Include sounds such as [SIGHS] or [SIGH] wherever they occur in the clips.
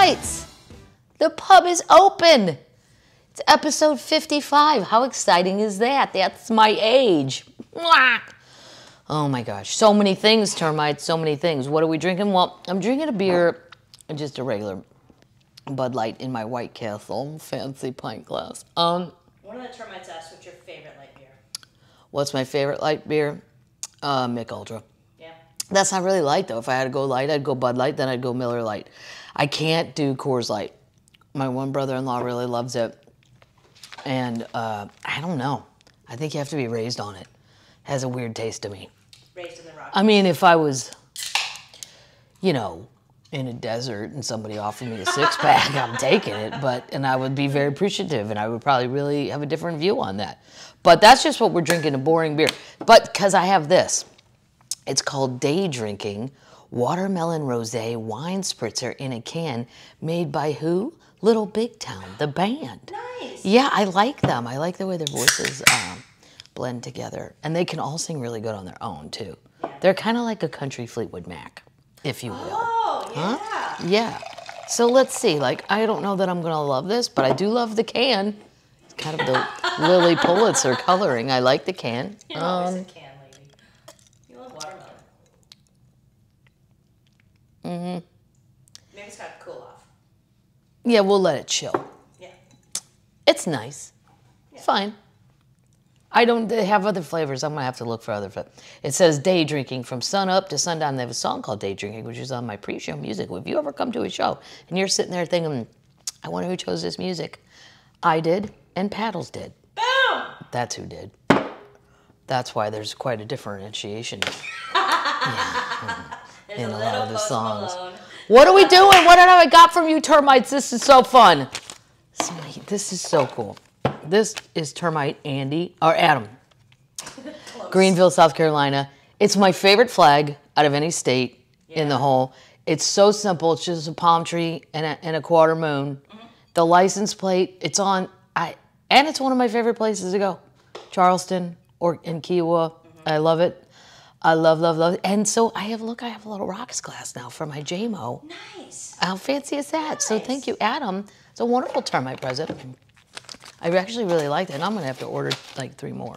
termites! The pub is open. It's episode 55. How exciting is that? That's my age. Mwah! Oh my gosh. So many things, termites, so many things. What are we drinking? Well, I'm drinking a beer, just a regular Bud Light in my White Castle fancy pint glass. Um, One of the termites asked what's your favorite light beer. what's my favorite light beer? Uh, Mich Ultra. Yeah. That's not really light though. If I had to go light, I'd go Bud Light, then I'd go Miller Lite. I can't do Coors Light. My one brother-in-law really loves it, and uh, I don't know. I think you have to be raised on it. Has a weird taste to me. Raised in the rock. I mean, if I was, you know, in a desert and somebody offered me a six pack, I'm taking it. But and I would be very appreciative, and I would probably really have a different view on that. But that's just what we're drinking—a boring beer. But because I have this, it's called Day Drinking Watermelon Rosé Wine Spritzer in a can, made by who? Little Big Town, the band. Nice. Yeah, I like them. I like the way their voices um, blend together, and they can all sing really good on their own too. They're kind of like a country Fleetwood Mac, if you will. Oh, yeah. Yeah. So let's see. Like, I don't know that I'm gonna love this, but I do love the can. It's kind of the Lilly Pulitzer coloring. I like the can. [LAUGHS] Always Um, a can lady. You love watermelon. Mm-hmm. Maybe it's got to cool off. yeah, we'll let it chill. Yeah. It's nice. Fine. I don't they have other flavors. I'm gonna have to look for other. flavors. It says day drinking from sun up to sundown. They have a song called Day Drinking, which is on my pre-show music. If you ever come to a show and you're sitting there thinking, I wonder who chose this music, I did, and Paddles did. Boom! That's who did. That's why there's quite a differentiation There's [LAUGHS] [LAUGHS] in a lot of the songs. Malone. What are we doing? What have I got from you, termites? This is so fun. This is so cool. This is termite Andy or Adam, Greenville, South Carolina. It's my favorite flag out of any state in the whole. It's so simple. It's just a palm tree and a, and a quarter moon. The license plate. It's on. I and it's one of my favorite places to go. Charleston or in Kiawah. I love it. I love, love, love. And so I have look. I have a little rocks glass now for my JMO. Nice. How fancy is that? So thank you, Adam. It's a wonderful termite present. I actually really like that, and I'm gonna have to order like three more,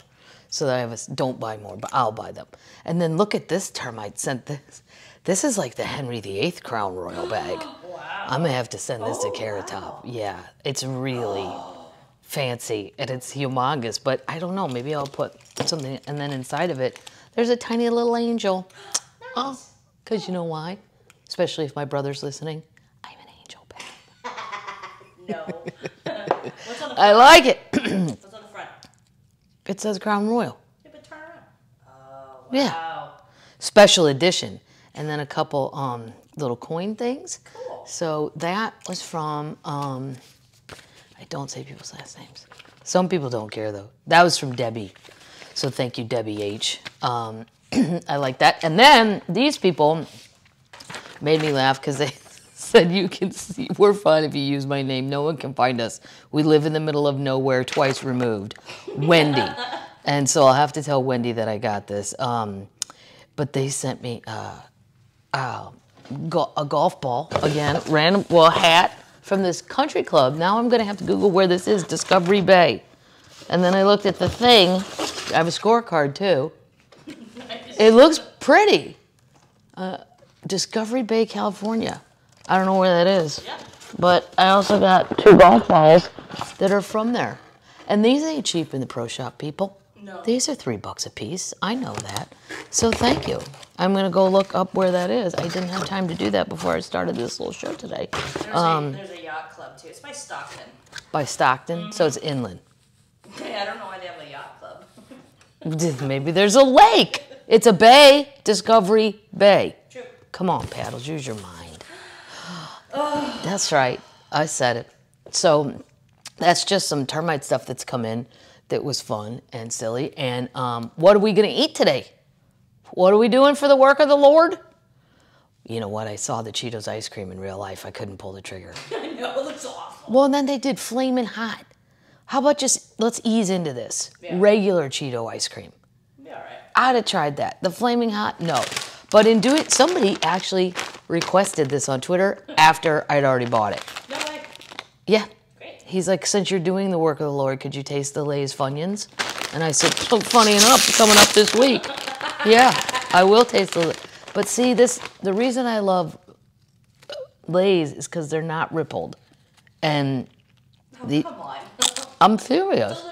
so that I have a. Don't buy more, but I'll buy them. And then look at this termite sent this. This is like the Henry VIII Crown Royal bag. [GASPS] Wow. I'm gonna have to send this to Oh, Carrot wow. Yeah, it's really [GASPS] fancy and it's humongous. But I don't know. Maybe I'll put something, and then inside of it, there's a tiny little angel. [GASPS] Oh, cause you know why? Especially if my brother's listening. I'm an angel bag. [LAUGHS] No. [LAUGHS] What's on the I like it. [CLEARS THROAT] What's on the front? it says Crown Royal. Yeah, but turn around. Oh, Yeah. Special edition. And then a couple um, little coin things. Cool. So that was from, um, I don't say people's last names. Some people don't care though. That was from Debbie. So thank you, Debbie H. Um, [CLEARS THROAT] I like that. And then these people made me laugh because they [LAUGHS] said you can see we're fine if you use my name. No one can find us. We live in the middle of nowhere, twice removed. Wendy. and so I'll have to tell Wendy that I got this. Um, but they sent me uh, uh, go- a golf ball again, random well hat from this country club. Now I'm gonna have to Google where this is, Discovery Bay. And then I looked at the thing. I have a scorecard too. It looks pretty. Uh, Discovery Bay, California. I don't know where that is. But I also got two golf balls that are from there. And these ain't cheap in the pro shop, people. No. These are three bucks a piece. I know that. So thank you. I'm gonna go look up where that is. I didn't have time to do that before I started this little show today. There's, Um, a, there's a yacht club too. It's by Stockton. By Stockton, so it's inland. Hey, I don't know why they have a yacht club. [LAUGHS] Maybe there's a lake. It's a bay, Discovery Bay. True. Come on, paddles, use your mind. [SIGHS] That's right. I said it. So that's just some termite stuff that's come in that was fun and silly. And um, what are we going to eat today? What are we doing for the work of the Lord? You know what? I saw the Cheetos ice cream in real life. I couldn't pull the trigger. [LAUGHS] I know, it looks awful. Well, and then they did flaming hot. How about just let's ease into this? Yeah. Regular Cheeto ice cream. All right. I'd have tried that. The flaming hot, no. But in doing, somebody actually requested this on Twitter [LAUGHS] after I'd already bought it. No way. Yeah. Great. He's like, since you're doing the work of the Lord, could you taste the Lay's Funyuns? And I said, so funny enough, coming up this week. [LAUGHS] Yeah, I will taste the. But see, this the reason I love Lay's is because they're not rippled, and Oh, The- come on. I'm serious.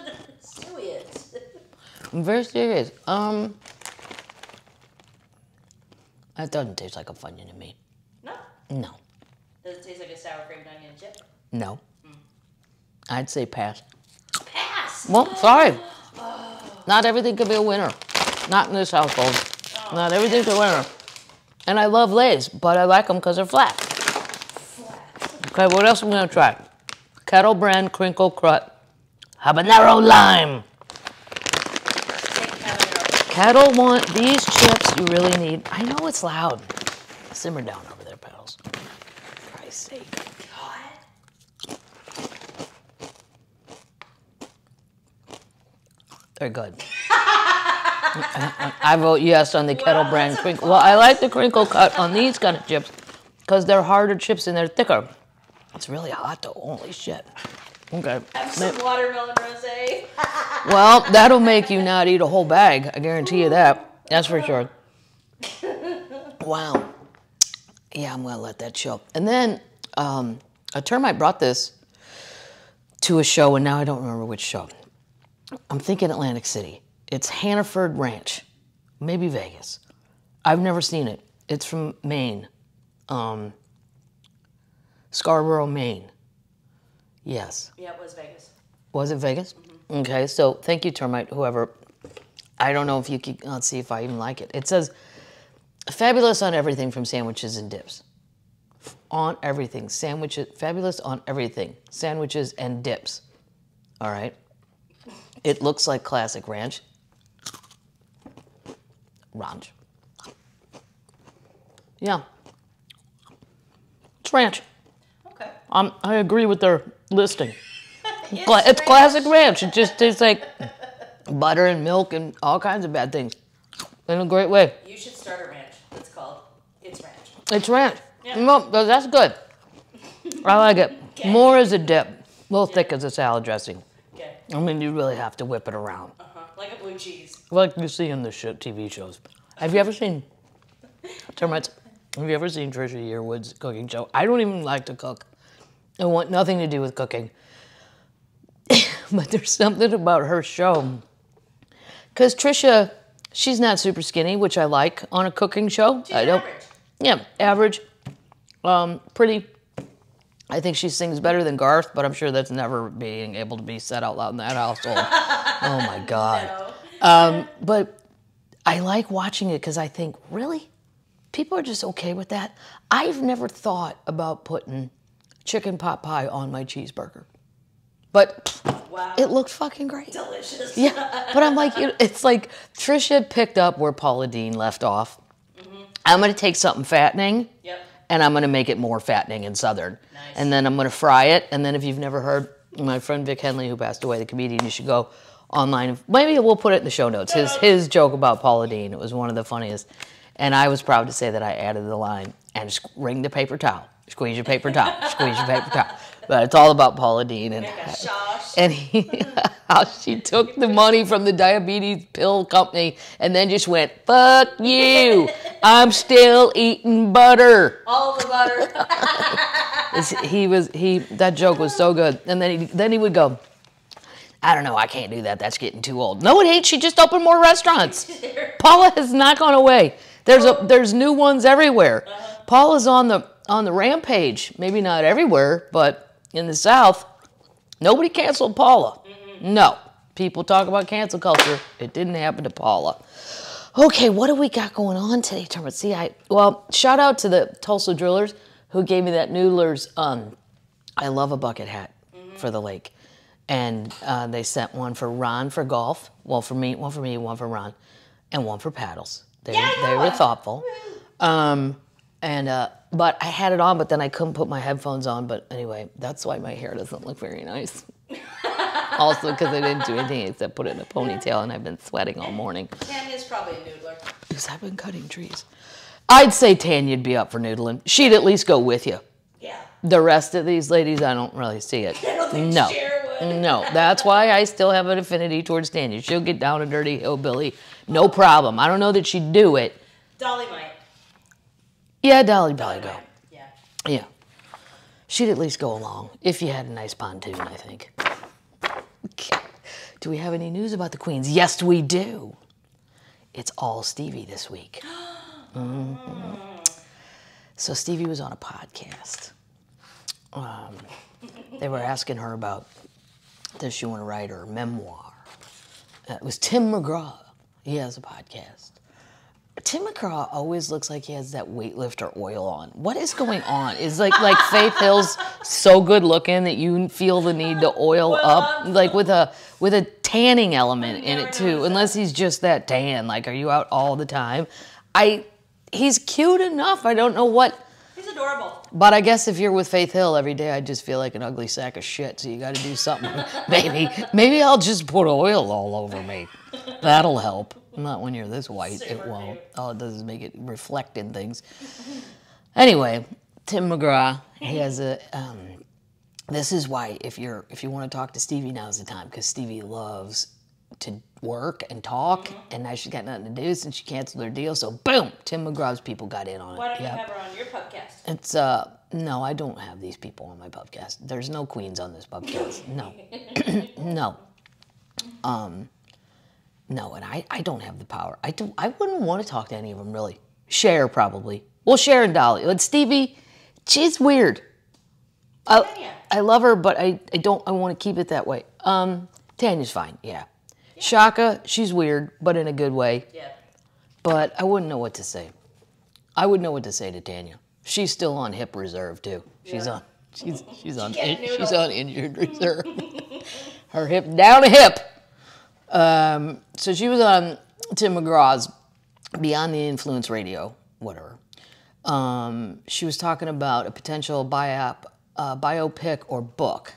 Serious. [LAUGHS] I'm very serious. Um, that doesn't taste like a Funyun to me. No. No, Does it taste like a sour cream and onion chip? no. I'd say pass. Pass. Well, sorry. Not everything could be a winner. Not in this household. Not everything's a winner. And I love Lay's, but I like them because they're flat. Okay, what else am I gonna try? Kettle brand crinkle cut habanero lime. Take habanero. Kettle want these chips you really need. I know it's loud. Simmer down over there, paddles. For Christ's sake. God. They're good. [LAUGHS] I vote yes on the kettle Wow, brand crinkle. Well, I like the crinkle cut on these kind of chips because they're harder chips and they're thicker. It's really hot though. Holy shit. Okay. Have some watermelon rosé. [LAUGHS] Well, that'll make you not eat a whole bag. I guarantee you that. That's for sure. [LAUGHS] Wow. Yeah, I'm gonna let that chill. And then um, a termite brought this to a show, and now I don't remember which show. I'm thinking Atlantic City. It's Hannaford Ranch, maybe Vegas. I've never seen it. It's from Maine, um, Scarborough, Maine. Yes. yeah, it was Vegas. Was it Vegas? Okay, so thank you, termite. Whoever. I don't know if you can. Let's see if I even like it. It says, "Fabulous on everything from sandwiches and dips." On everything, sandwiches. Fabulous on everything, sandwiches and dips. All right. It looks like classic ranch. Ranch. Yeah. It's ranch. Okay. Um, I agree with their listing. [LAUGHS] It's, Cla- it's ranch. classic ranch. It just tastes like butter and milk and all kinds of bad things in a great way. You should start a ranch. It's called It's Ranch. It's ranch. Yeah. No, that's good. I like it. More as a dip. A little thick as a salad dressing. Okay. I mean, you really have to whip it around. Uh-huh. Like a blue cheese. Like you see in the sh- TV shows. Have you ever seen [LAUGHS] termites? Have you ever seen Trisha Yearwood's cooking show? I don't even like to cook. I want nothing to do with cooking. [LAUGHS] but there's something about her show. Because Trisha, she's not super skinny, which I like on a cooking show. She's I don't. average. Yeah, average. Um, pretty. I think she sings better than Garth, but I'm sure that's never being able to be said out loud in that household. [LAUGHS] oh my God. No. Um, but I like watching it because I think, really? People are just okay with that? I've never thought about putting chicken pot pie on my cheeseburger. But Wow. it looked fucking great. Delicious. Yeah, but I'm like, it's like Trisha picked up where Paula Deen left off. Mm-hmm. I'm gonna take something fattening Yep. and I'm gonna make it more fattening and southern. Nice. And then I'm gonna fry it. And then if you've never heard my friend Vic Henley, who passed away, the comedian, you should go online. Maybe we'll put it in the show notes. His his joke about Paula Deen. It was one of the funniest. And I was proud to say that I added the line and squ- ring the paper towel. Squeeze your paper towel. [LAUGHS] Squeeze your paper towel. But it's all about Paula Deen and and he, [LAUGHS] how she took the money from the diabetes pill company and then just went, "Fuck you! I'm still eating butter." All the butter. [LAUGHS] He was he that joke was so good, and then he then he would go, "I don't know, I can't do that. That's getting too old." No, it ain't. She just opened more restaurants. Paula has not gone away. There's a there's new ones everywhere. Paula's on the on the rampage. Maybe not everywhere, but in the South, nobody canceled Paula. No, people talk about cancel culture. It didn't happen to Paula. Okay, what do we got going on today, Termite? See, I well, shout out to the Tulsa Drillers who gave me that Noodler's. Um, I love a bucket hat for the lake, and uh, they sent one for Ron for golf. Well, for me, one for me, one for Ron, and one for paddles. They Yeah, they were thoughtful. Um, and uh, but I had it on, but then I couldn't put my headphones on. But anyway, that's why my hair doesn't look very nice. [LAUGHS] also, because I didn't do anything except put it in a ponytail, and I've been sweating all morning Tanya's probably a noodler. because I've been cutting trees. I'd say Tanya'd be up for noodling. She'd at least go with you. Yeah. The rest of these ladies, I don't really see it. [LAUGHS] I don't think no. No, that's why I still have an affinity towards Tanya. She'll get down a dirty hillbilly, no problem. I don't know that she'd do it. Dolly might. Yeah, Dolly probably go. Yeah. Yeah. She'd at least go along if you had a nice pontoon, I think. Do we have any news about the Queens? Yes, we do. It's all Stevie this week. Mhm. [GASPS] So Stevie was on a podcast. Um, they were asking her about does she want to write her memoir. Uh, it was Tim McGraw. He has a podcast. Tim McGraw always looks like he has that weightlifter oil on. What is going on? Is like like [LAUGHS] Faith Hill's so good looking that you feel the need to oil up, like with a with a tanning element in it too. Unless he's just that tan. Like, are you out all the time? I he's cute enough. I don't know what. He's adorable. But I guess if you're with Faith Hill every day, I just feel like an ugly sack of shit. So you got to do something. [LAUGHS] maybe, maybe I'll just put oil all over me. That'll help. Not when you're this white. It won't. cute. All it does is make it reflect in things. Anyway, Tim McGraw. He has a. Um, this is why if you're if you want to talk to Stevie, now's the time because Stevie loves to work and talk, Mm-hmm. and now she's got nothing to do since she canceled her deal. So boom, Tim McGraw's people got in on it. Why don't Yep. you have her on your podcast? It's uh no, I don't have these people on my podcast. There's no queens on this podcast. No. [CLEARS THROAT] no. Um no, and I, I don't have the power. I do I wouldn't want to talk to any of them really. Cher probably. Well, Cher and Dolly. But Stevie, she's weird. I, Tanya. I love her, but I, I don't I want to keep it that way. Um Tanya's fine, yeah. Shaka, she's weird, but in a good way. Yeah. But I wouldn't know what to say. I wouldn't know what to say to Tanya. She's still on hip reserve too. She's Yeah. on. She's she's on. can't she's on injured reserve. [LAUGHS] Her hip down a hip. Um, so she was on Tim McGraw's Beyond the Influence Radio, whatever. Um, she was talking about a potential biop, uh, biopic or book.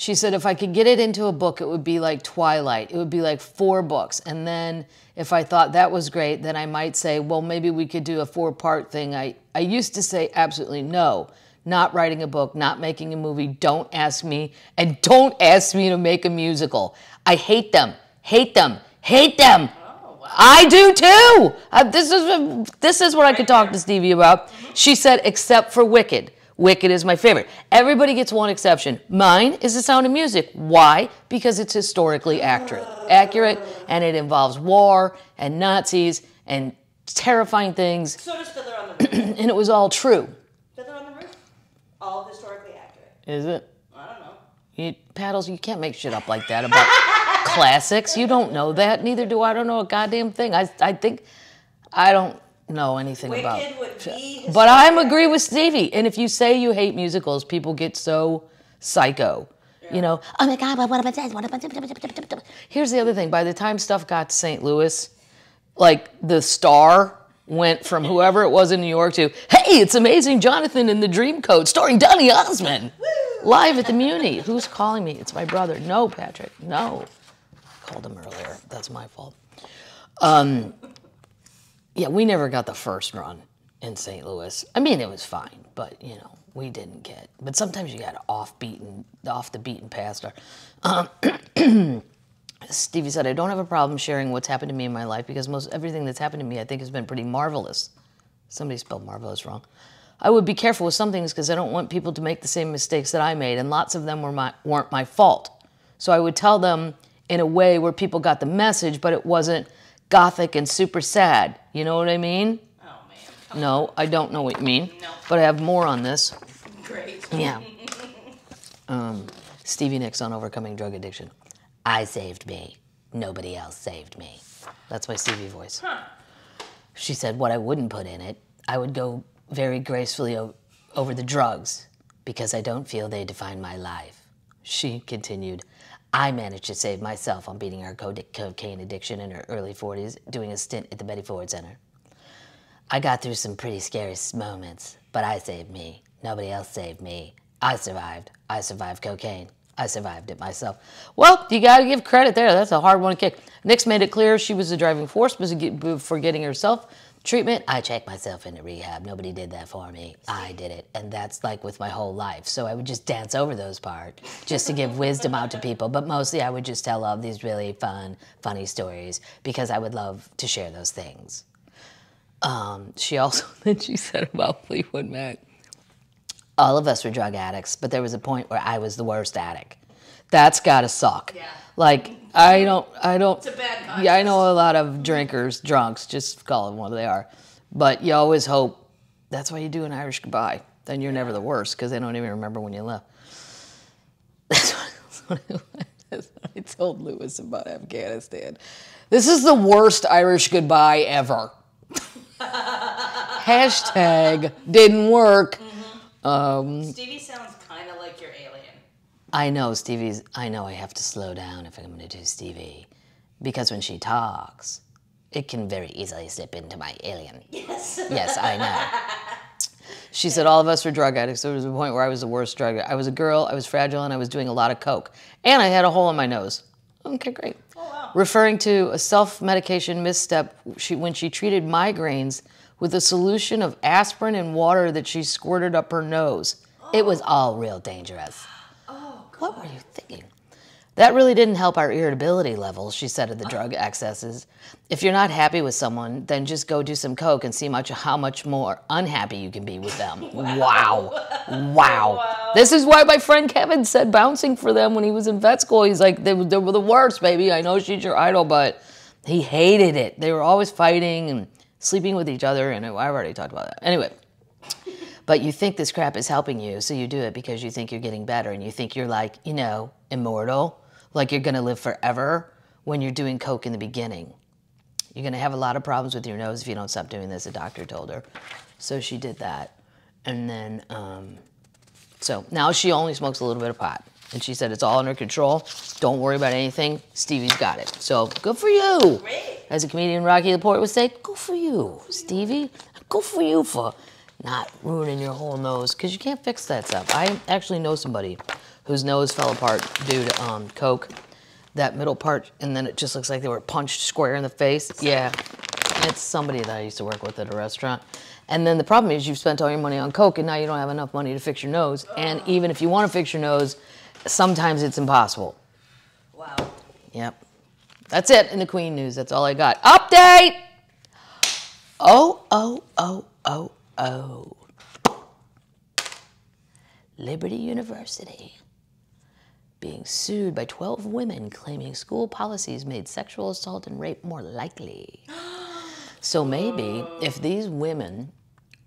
She said if I could get it into a book, it would be like Twilight. It would be like four books. And then if I thought that was great, then I might say, well, maybe we could do a four part thing. I, I used to say absolutely no. Not writing a book, not making a movie. Don't ask me. And don't ask me to make a musical. I hate them. Hate them. Hate them. I do too. Uh, this is this is what I could talk to Stevie about. She said, except for Wicked. Wicked is my favorite. Everybody gets one exception. Mine is The Sound of Music. Why? Because it's historically accurate, accurate, and it involves war and Nazis and terrifying things, So does Fiddler on the [CLEARS THROAT] Roof. and it was all true. Fiddler on the Roof. All historically accurate. Is it? I don't know. You, paddles, you can't make shit up like that about [LAUGHS] classics. You don't know that. Neither do I. I don't know a goddamn thing. I, I think I don't know anything about. Would be. But I'm agree with Stevie. And if you say you hate musicals, people get so psycho. You know, oh my God, what about this? What about this? Here's the other thing. By the time stuff got to St. Louis, like the star went from whoever it was in New York to, hey, it's amazing Jonathan in the Dreamcoat starring Donny Osmond live at the Muny. Who's calling me? It's my brother. No, Patrick. No. I called him earlier. That's my fault. Um, yeah, we never got the first run in St. Louis. I mean, it was fine, but you know, we didn't get. But sometimes you got off beaten, off the beaten path. Um, [CLEARS THROAT] Stevie said, "I don't have a problem sharing what's happened to me in my life because most everything that's happened to me, I think, has been pretty marvelous." Somebody spelled marvelous wrong. I would be careful with some things because I don't want people to make the same mistakes that I made, and lots of them were my, weren't my fault. So I would tell them in a way where people got the message, but it wasn't gothic and super sad. You know what I mean? Oh man. No, I don't know what you mean. No. But I have more on this. Great. [LAUGHS] Yeah. Um, Stevie Nicks on overcoming drug addiction. I saved me. Nobody else saved me. That's my Stevie voice. She said, What I wouldn't put in it, I would go very gracefully o- over the drugs because I don't feel they define my life. She continued, I managed to save myself on beating her cocaine addiction in her early 40s, doing a stint at the Betty Ford Center. I got through some pretty scary moments, but I saved me. Nobody else saved me. I survived. I survived cocaine. I survived it myself. Well, you got to give credit there. That's a hard one to kick. Nicks made it clear she was the driving force for getting herself Treatment, I checked myself into rehab. Nobody did that for me. I did it. And that's like with my whole life. So I would just dance over those parts just to give wisdom out to people. But mostly I would just tell all these really fun, funny stories because I would love to share those things. Um, she also, [LAUGHS] then she said about Fleetwood Mac, all of us were drug addicts, but there was a point where I was the worst addict. That's gotta suck. Yeah. Like, I don't, I don't. It's a bad Yeah, I know a lot of drinkers, drunks, just call them what they are. But you always hope that's why you do an Irish goodbye. Then you're never the worst because they don't even remember when you left. That's what, that's what I- that's what I told Lewis about Afghanistan. This is the worst Irish goodbye ever. [LAUGHS] Hashtag didn't work. Mm-hmm. Um, Stevie sounds kind of like your alien. I know Stevie's. I know I have to slow down if I'm going to do Stevie, because when she talks, it can very easily slip into my alien. Yes. [LAUGHS] Yes, I know. She said all of us were drug addicts. There was a point where I was the worst drug. I was a girl. I was fragile, and I was doing a lot of coke, and I had a hole in my nose. Okay, great. Oh, wow. Referring to a self-medication misstep she, when she treated migraines with a solution of aspirin and water that she squirted up her nose. It was all real dangerous. What were you thinking? That really didn't help our irritability levels, she said of the drug excesses. If you're not happy with someone, then just go do some coke and see much how much more unhappy you can be with them. [LAUGHS] Wow. Wow. This is why my friend Kevin said bouncing for them when he was in vet school. He's like, they, they were the worst, baby. I know she's your idol, but he hated it. They were always fighting and sleeping with each other, and I've already talked about that. Anyway, but you think this crap is helping you, so you do it because you think you're getting better and you think you're like, you know, immortal, like you're gonna live forever when you're doing Coke in the beginning. You're gonna have a lot of problems with your nose if you don't stop doing this, a doctor told her. So she did that. And then, um, so now she only smokes a little bit of pot. And she said it's all under control. Don't worry about anything. Stevie's got it. So good for you. Great. As a comedian Rocky Laporte would say, good for you, Stevie. Good for you for not ruining your whole nose because you can't fix that stuff. I actually know somebody whose nose fell apart due to um, coke. That middle part, and then it just looks like they were punched square in the face. Yeah, it's somebody that I used to work with at a restaurant. And then the problem is you've spent all your money on coke, and now you don't have enough money to fix your nose. And even if you want to fix your nose, sometimes it's impossible. Wow. Yep. That's it in the Queen news. That's all I got. Update! Oh, oh, oh, oh, oh. Liberty University being sued by 12 women claiming school policies made sexual assault and rape more likely. [GASPS] So maybe if these women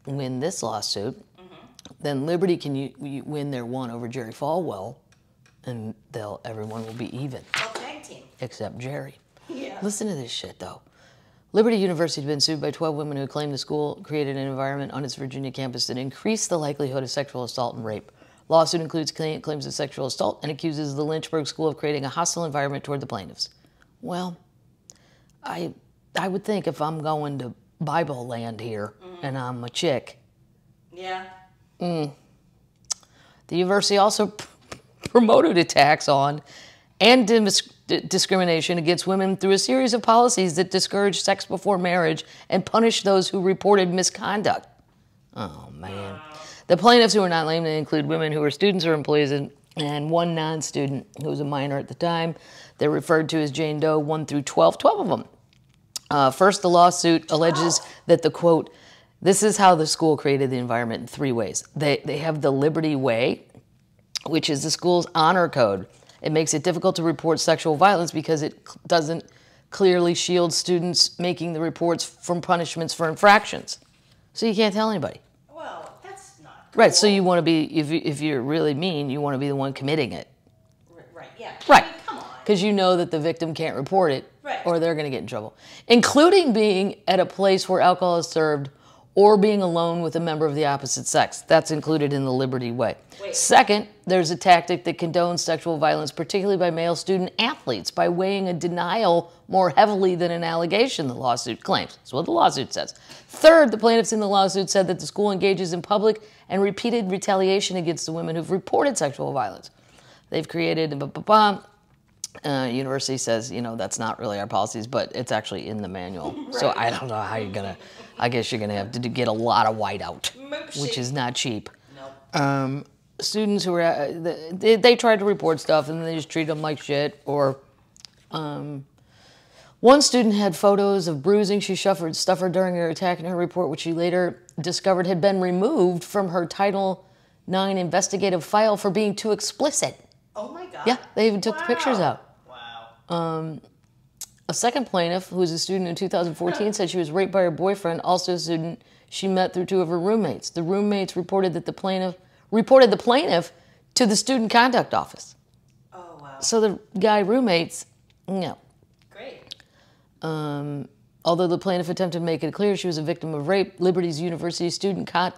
win this lawsuit, mm-hmm. then Liberty can win their one over Jerry Falwell, and they'll everyone will be even tag team. except Jerry. Yeah. Listen to this shit though. Liberty University has been sued by 12 women who claim the school created an environment on its Virginia campus that increased the likelihood of sexual assault and rape. Lawsuit includes claims of sexual assault and accuses the Lynchburg School of creating a hostile environment toward the plaintiffs. Well, I I would think if I'm going to Bible land here mm-hmm. and I'm a chick, Yeah. Mm. The university also promoted attacks on and discrimination against women through a series of policies that discourage sex before marriage and punish those who reported misconduct. Oh, man. The plaintiffs who were not named include women who were students or employees and, and one non student who was a minor at the time. They're referred to as Jane Doe 1 through 12, 12 of them. Uh, first, the lawsuit alleges that the quote, this is how the school created the environment in three ways. They, they have the Liberty Way, which is the school's honor code. It makes it difficult to report sexual violence because it doesn't clearly shield students making the reports from punishments for infractions. So you can't tell anybody. Well, that's not. Right, so you want to be, if, you, if you're really mean, you want to be the one committing it. Right. Yeah. Right. I mean, come on. Because you know that the victim can't report it Right. or they're going to get in trouble, including being at a place where alcohol is served or being alone with a member of the opposite sex. That's included in the Liberty Way. Wait. Second, there's a tactic that condones sexual violence, particularly by male student athletes, by weighing a denial more heavily than an allegation, the lawsuit claims. That's what the lawsuit says. Third, the plaintiffs in the lawsuit said that the school engages in public and repeated retaliation against the women who've reported sexual violence. They've created. ba- ba- ba- Uh, university says, you know, that's not really our policies, but it's actually in the manual. So I don't know how you're gonna. I guess you're gonna have to get a lot of whiteout, which is not cheap. Nope. Students who were uh, they, they tried to report stuff and they just treat them like shit. Or um, one student had photos of bruising she suffered, suffered during her attack in her report, which she later discovered had been removed from her Title IX investigative file for being too explicit. oh my god. Yeah, they even took the pictures out. Wow. A second plaintiff, who was a student in 2014, said she was raped by her boyfriend, also a student she met through two of her roommates. The roommates reported that the plaintiff reported the plaintiff to the student conduct office. Oh wow. So the guy roommates, no. Great. Um, although the plaintiff attempted to make it clear she was a victim of rape, Liberty's University Student Con-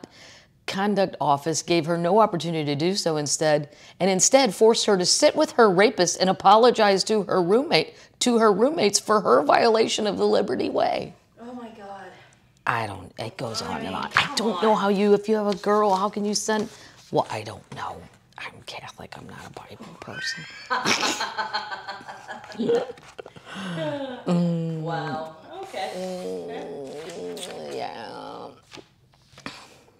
Conduct Office gave her no opportunity to do so instead, and instead forced her to sit with her rapist and apologize to her roommate to her roommates for her violation of the Liberty Way. Oh my god. I don't. It goes on and mean, on. I don't know how you, if you have a girl, how can you send? Well, I don't know. I'm Catholic. I'm not a Bible person. [LAUGHS] Wow. Okay. Yeah.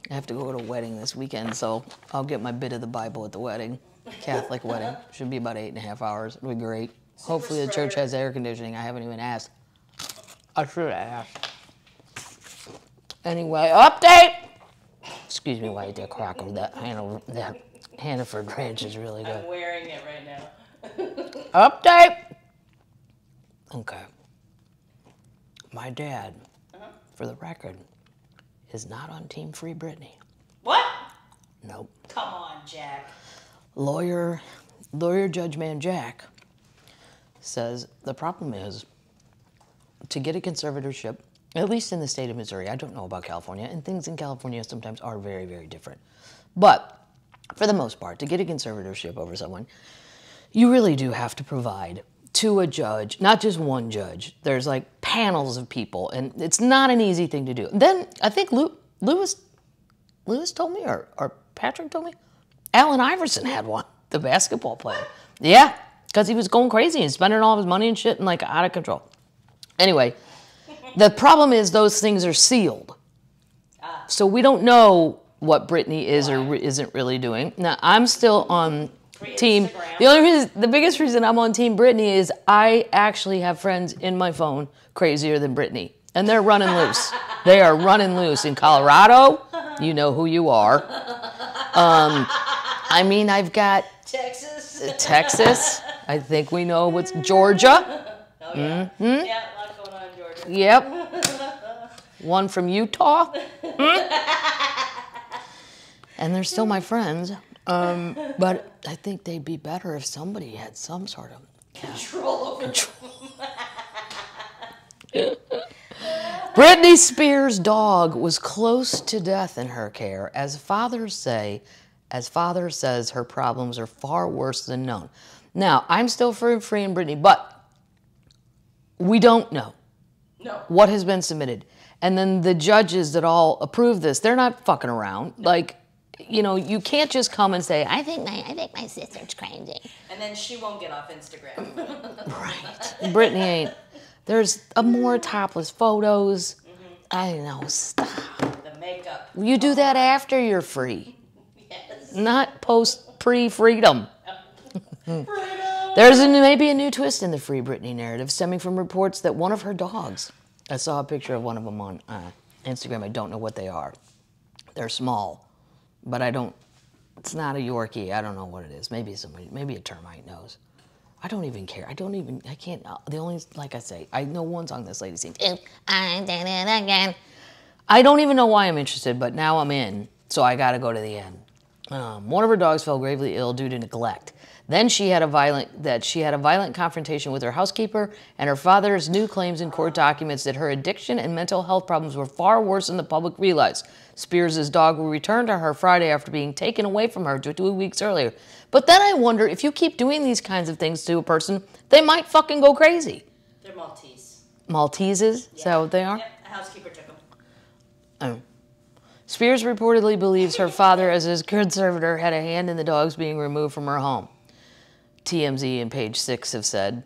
I have to go to a wedding this weekend, so I'll get my bit of the Bible at the wedding. Catholic wedding. Should be about eight and a half hours. It'll be great. Hopefully the church has air conditioning. I haven't even asked. I should have asked. Anyway, update! Excuse me while I get crack that Hannah, that Hannaford Ranch is really good. I'm wearing it right now. [LAUGHS] Update. Okay. My dad, uh-huh. for the record, is not on Team Free Britney. What? Nope. Come on, Jack. Lawyer, lawyer Judge Man Jack says the problem is to get a conservatorship, at least in the state of Missouri. I don't know about California, and things in California sometimes are very, very different. But for the most part, to get a conservatorship over someone, you really do have to provide to a judge, not just one judge. There's like panels of people, and it's not an easy thing to do. Then I think Lew- Lewis, Lewis told me, or, or Patrick told me, Allen Iverson had one, the basketball player. Yeah, because he was going crazy and spending all his money and shit and like out of control. Anyway, the problem is those things are sealed. Ah. So we don't know what Britney is or isn't really doing. Now, I'm still on team. Instagram. The only reason, the biggest reason I'm on team Britney is I actually have friends in my phone crazier than Britney. And they're running loose. [LAUGHS] They are running loose in Colorado. You know who you are. Um, I mean, I've got Texas. Texas. [LAUGHS] I think we know what's Georgia. Oh yeah. Mm-hmm. Yeah, a lot going on in Georgia. Yep. [LAUGHS] One from Utah. Hmm? And they're still my friends. Um, but I think they'd be better if somebody had some sort of Control over. Britney Spears' dog was close to death in her care, as fathers say, as father says her problems are far worse than known. Now, I'm still for freeing Britney, but we don't know No. what has been submitted. And then the judges that all approve this, they're not fucking around. Like, you know, you can't just come and say, I think my I think my sister's crazy. And then she won't get off Instagram. [LAUGHS] Right. Britney ain't. There's a more topless photos. I know, stop. the makeup. You do that after you're free, Yes. not post pre freedom. [LAUGHS] Freedom. There's a, maybe a new twist in the Free Britney narrative stemming from reports that one of her dogs, I saw a picture of one of them on uh, Instagram. I don't know what they are. They're small, but I don't, it's not a Yorkie. I don't know what it is. Maybe somebody, maybe a termite knows. I don't even care. I don't even, I can't, uh, the only, like I say, I know one song this lady sings. "If I did it again. I don't even know why I'm interested, but now I'm in, so I got to go to the end. Um, one of her dogs fell gravely ill due to neglect. Then she had a violent that she had a violent confrontation with her housekeeper, and her father's new claims in court documents that her addiction and mental health problems were far worse than the public realized. Spears' dog will return to her Friday after being taken away from her two weeks earlier. But then I wonder if you keep doing these kinds of things to a person, they might fucking go crazy. They're Maltese. Malteses, is that what they are? Yep, a housekeeper took them. Oh. Spears reportedly believes her father, as his conservator, had a hand in the dogs being removed from her home. TMZ and Page Six have said.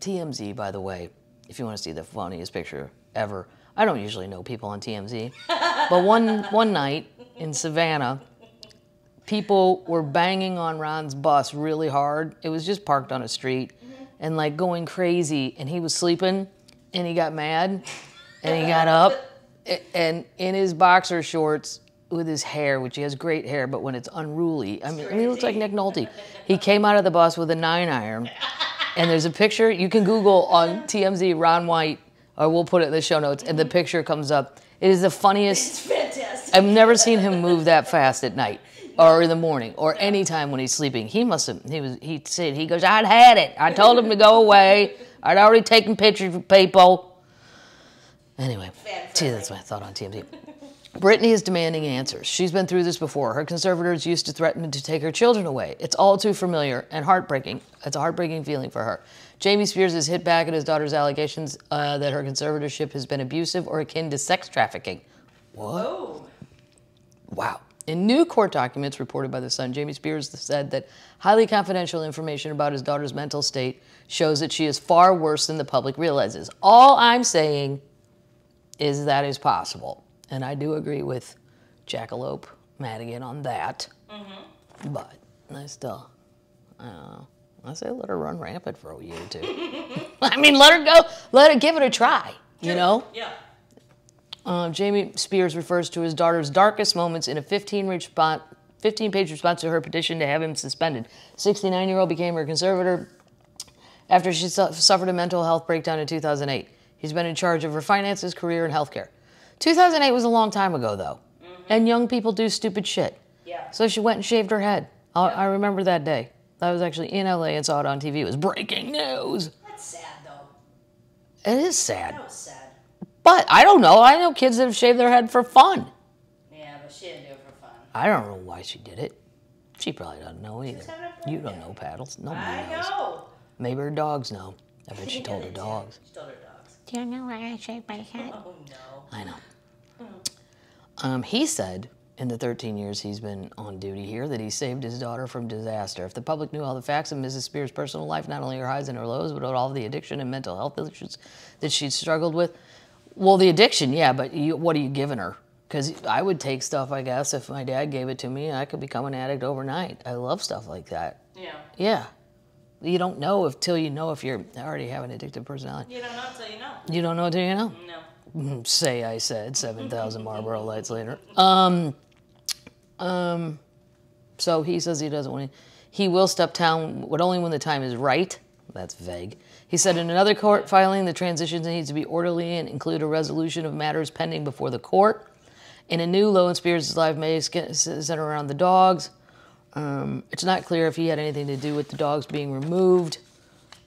TMZ, by the way, if you want to see the funniest picture ever, I don't usually know people on TMZ, [LAUGHS] but one one night in Savannah, people were banging on Ron's bus really hard. It was just parked on a street mm-hmm. and like going crazy. And he was sleeping and he got mad and he got up [LAUGHS] and in his boxer shorts with his hair, which he has great hair, but when it's unruly, I mean, he looks like Nick Nolte. He came out of the bus with a nine iron. And there's a picture you can Google on TMZ Ron White, or we'll put it in the show notes, and the picture comes up. It is the funniest It's Fantastic. I've never seen him move that fast at night or in the morning or any time when he's sleeping. He must have, he was, he said, he goes, I'd had it. I told him to go away. I'd already taken pictures of people. Anyway, see, that's my thought on TMZ. Britney is demanding answers. She's been through this before. Her conservators used to threaten to take her children away. It's all too familiar and heartbreaking. It's a heartbreaking feeling for her. Jamie Spears has hit back at his daughter's allegations uh, that her conservatorship has been abusive or akin to sex trafficking. Oh. Wow. In new court documents reported by The Sun, Jamie Spears said that highly confidential information about his daughter's mental state shows that she is far worse than the public realizes. All I'm saying is that is possible. And I do agree with Jackalope Madigan on that. But I still, I don't know. I say let her run rampant for a year or two. [LAUGHS] [LAUGHS] I mean, let her go, let her give it a try, you know? Yeah. Uh, Jamie Spears refers to his daughter's darkest moments in a 15 response, 15 page response to her petition to have him suspended. 69 year old became her conservator after she su- suffered a mental health breakdown in 2008. He's been in charge of her finances, career, and healthcare. 2008 was a long time ago, though. Mm-hmm. And young people do stupid shit. Yeah. So she went and shaved her head. I, I remember that day. I was actually in LA and saw it on TV. It was breaking news. That's sad though. It is sad. That was sad. But I don't know. I know kids that have shaved their head for fun. Yeah, but she didn't do it for fun. I don't know why she did it. She probably doesn't know either. You don't know paddles. Nobody I knows. know. Maybe her dogs know. I bet [LAUGHS] she told her dogs. She told her dogs. Do you know why I shaved my head? Oh no. I know. Um, he said in the 13 years he's been on duty here that he saved his daughter from disaster. If the public knew all the facts of Mrs. Spears' personal life, not only her highs and her lows, but all the addiction and mental health issues that she'd struggled with. Well, the addiction, yeah, but you, what are you giving her? Because I would take stuff, I guess, if my dad gave it to me, I could become an addict overnight. I love stuff like that. Yeah. Yeah. You don't know if till you know if you're already have an addictive personality. You don't know until you know. You don't know till you know. No. [LAUGHS] Say I said 7,000 [LAUGHS] Marlboro lights later. Um, um, so he says he doesn't want to. He will step down, but only when the time is right. That's vague. He said in another court filing, the transition needs to be orderly and include a resolution of matters pending before the court. In a new Low and Spears' live may center around the dogs. Um, it's not clear if he had anything to do with the dogs being removed. [LAUGHS]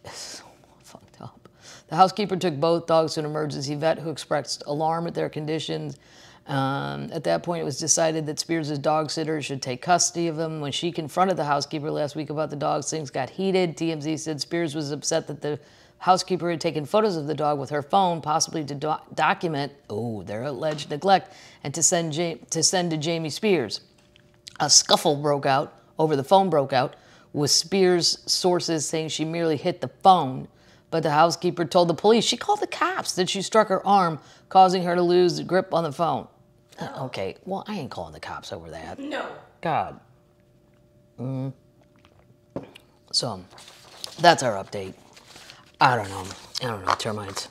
It's so fucked up. The housekeeper took both dogs to an emergency vet who expressed alarm at their conditions. Um, at that point, it was decided that Spears' dog sitter should take custody of them. When she confronted the housekeeper last week about the dogs, things got heated. TMZ said Spears was upset that the housekeeper had taken photos of the dog with her phone, possibly to do- document oh their alleged neglect, and to send ja- to send to Jamie Spears. A scuffle broke out over the phone broke out with Spears' sources saying she merely hit the phone, but the housekeeper told the police she called the cops that she struck her arm, causing her to lose grip on the phone. Uh, Okay, well I ain't calling the cops over that. No. God. Mm. So, that's our update. I don't know. I don't know termites.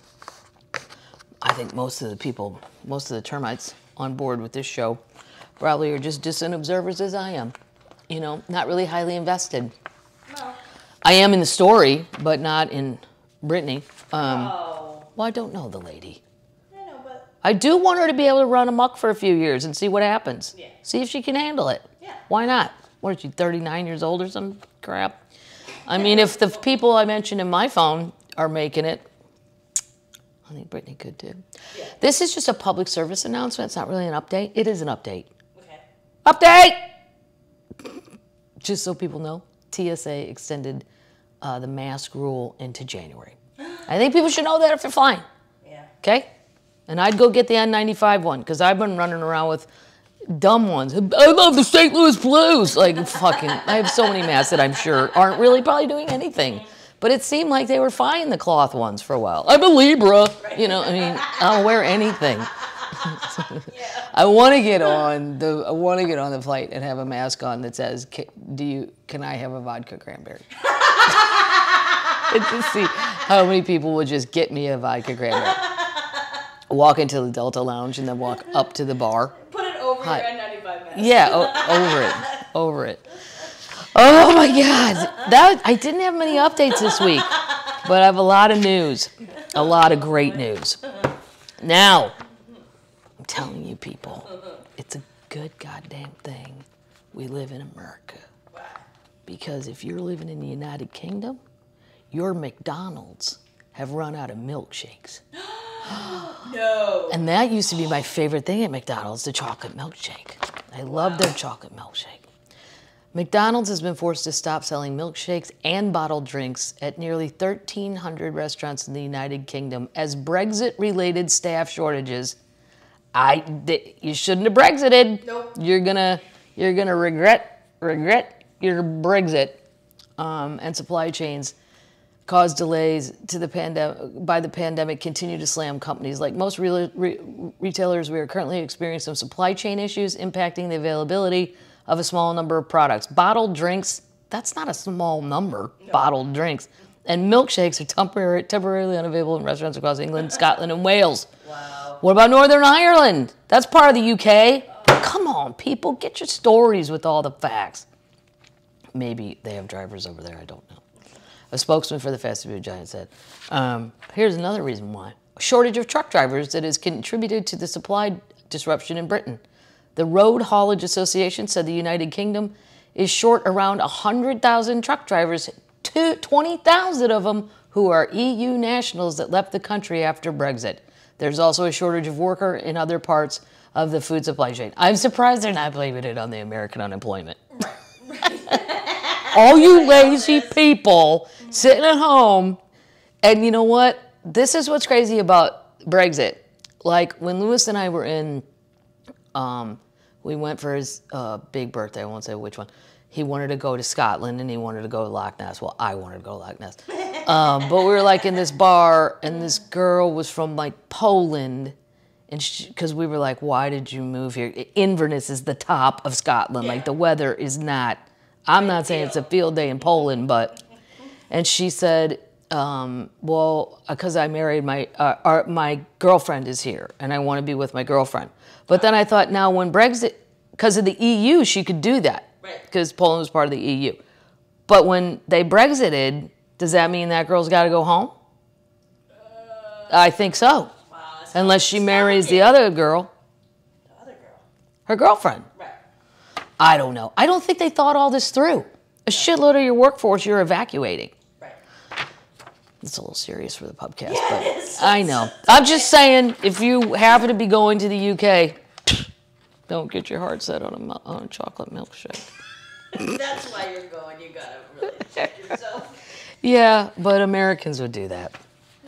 I think most of the people, most of the termites on board with this show, probably are just distant observers as I am. You know, not really highly invested. No. I am in the story, but not in Britney. Um, Oh. well, I don't know the lady. I know, but I do want her to be able to run amok for a few years and see what happens. Yeah. See if she can handle it. Yeah. Why not? What is she, 39 years old or some crap? I mean, if the people I mentioned in my phone are making it, I think Britney could too. Yeah. This is just a public service announcement. It's not really an update. It is an update. okay. Update! Just so people know, TSA extended uh, the mask rule into January. I think people should know that if they're flying Yeah. okay? And I'd go get the N95 one because I've been running around with dumb ones. I love the St. Louis Blues. Like fucking, I have so many masks that I'm sure aren't really probably doing anything. But it seemed like they were fine, the cloth ones, for a while. I'm a Libra. You know, I mean, I'll wear anything. [LAUGHS] I want to get on the I want to get on the flight and have a mask on that says, "Do you can I have a vodka cranberry?" [LAUGHS] to see how many people would just get me a vodka cranberry. Walk into the Delta Lounge and then walk up to the bar. Put it over Hi. your N95 mask. Yeah, o- over it, over it. Oh my God, that I didn't have many updates this week, but I have a lot of news, a lot of great news. Now, I'm telling you, people, it's a good goddamn thing we live in America. Because if you're living in the United Kingdom, your McDonald's have run out of milkshakes. [GASPS] No. And that used to be my favorite thing at McDonald's, the chocolate milkshake. I love their chocolate milkshake. McDonald's has been forced to stop selling milkshakes and bottled drinks at nearly 1,300 restaurants in the United Kingdom as Brexit related staff shortages. I, you shouldn't have Brexited. Nope. You're gonna, you're gonna regret, regret your Brexit. Um, and supply chains caused delays to the pandemic by the pandemic continue to slam companies. Like most re- re- retailers we are currently experiencing some supply chain issues impacting the availability of a small number of products. Bottled drinks that's not a small number bottled drinks. And milkshakes are temporary, temporarily unavailable in restaurants across england scotland and wales. Wow. what about northern ireland? That's part of the uk come on people get your stories with all the facts. Maybe they have drivers over there i don't know a spokesman for the fast food giant said. Um, here's another reason why a shortage of truck drivers that has contributed to the supply disruption in Britain. The Road Haulage Association said the United Kingdom is short around 100,000 truck drivers, 20,000 of them who are EU nationals that left the country after Brexit. There's also a shortage of worker in other parts of the food supply chain. I'm surprised they're not blaming it on the American unemployment [LAUGHS] all you lazy people sitting at home. And you know what? This is what's crazy about Brexit. Like when Lewis and I were in, um, we went for his uh, big birthday. I won't say which one. He wanted to go to Scotland and he wanted to go to Loch Ness. Well, I wanted to go to Loch Ness. [LAUGHS] Um, but we were like in this bar, and this girl was from like Poland. And because we were like, why did you move here? Inverness is the top of Scotland. Like the weather is not. I'm not saying it's a field day in Poland, but. And she said, um, well, because I married my uh, our, my girlfriend is here, and I want to be with my girlfriend. But then I thought, now when Brexit, because of the EU, she could do that Right. because Poland was part of the EU. But when they Brexited, does that mean that girl's got to go home? I think so. Wow. Unless she marries the other girl, the other girl. her girlfriend. Right. I don't know. I don't think they thought all this through. A shitload of your workforce you're evacuating. It's a little serious for the podcast, Yes. but I know. I'm just saying, if you happen to be going to the UK, don't get your heart set on a, on a chocolate milkshake. That's why you're going. You gotta really check yourself. [LAUGHS] Yeah, but Americans would do that.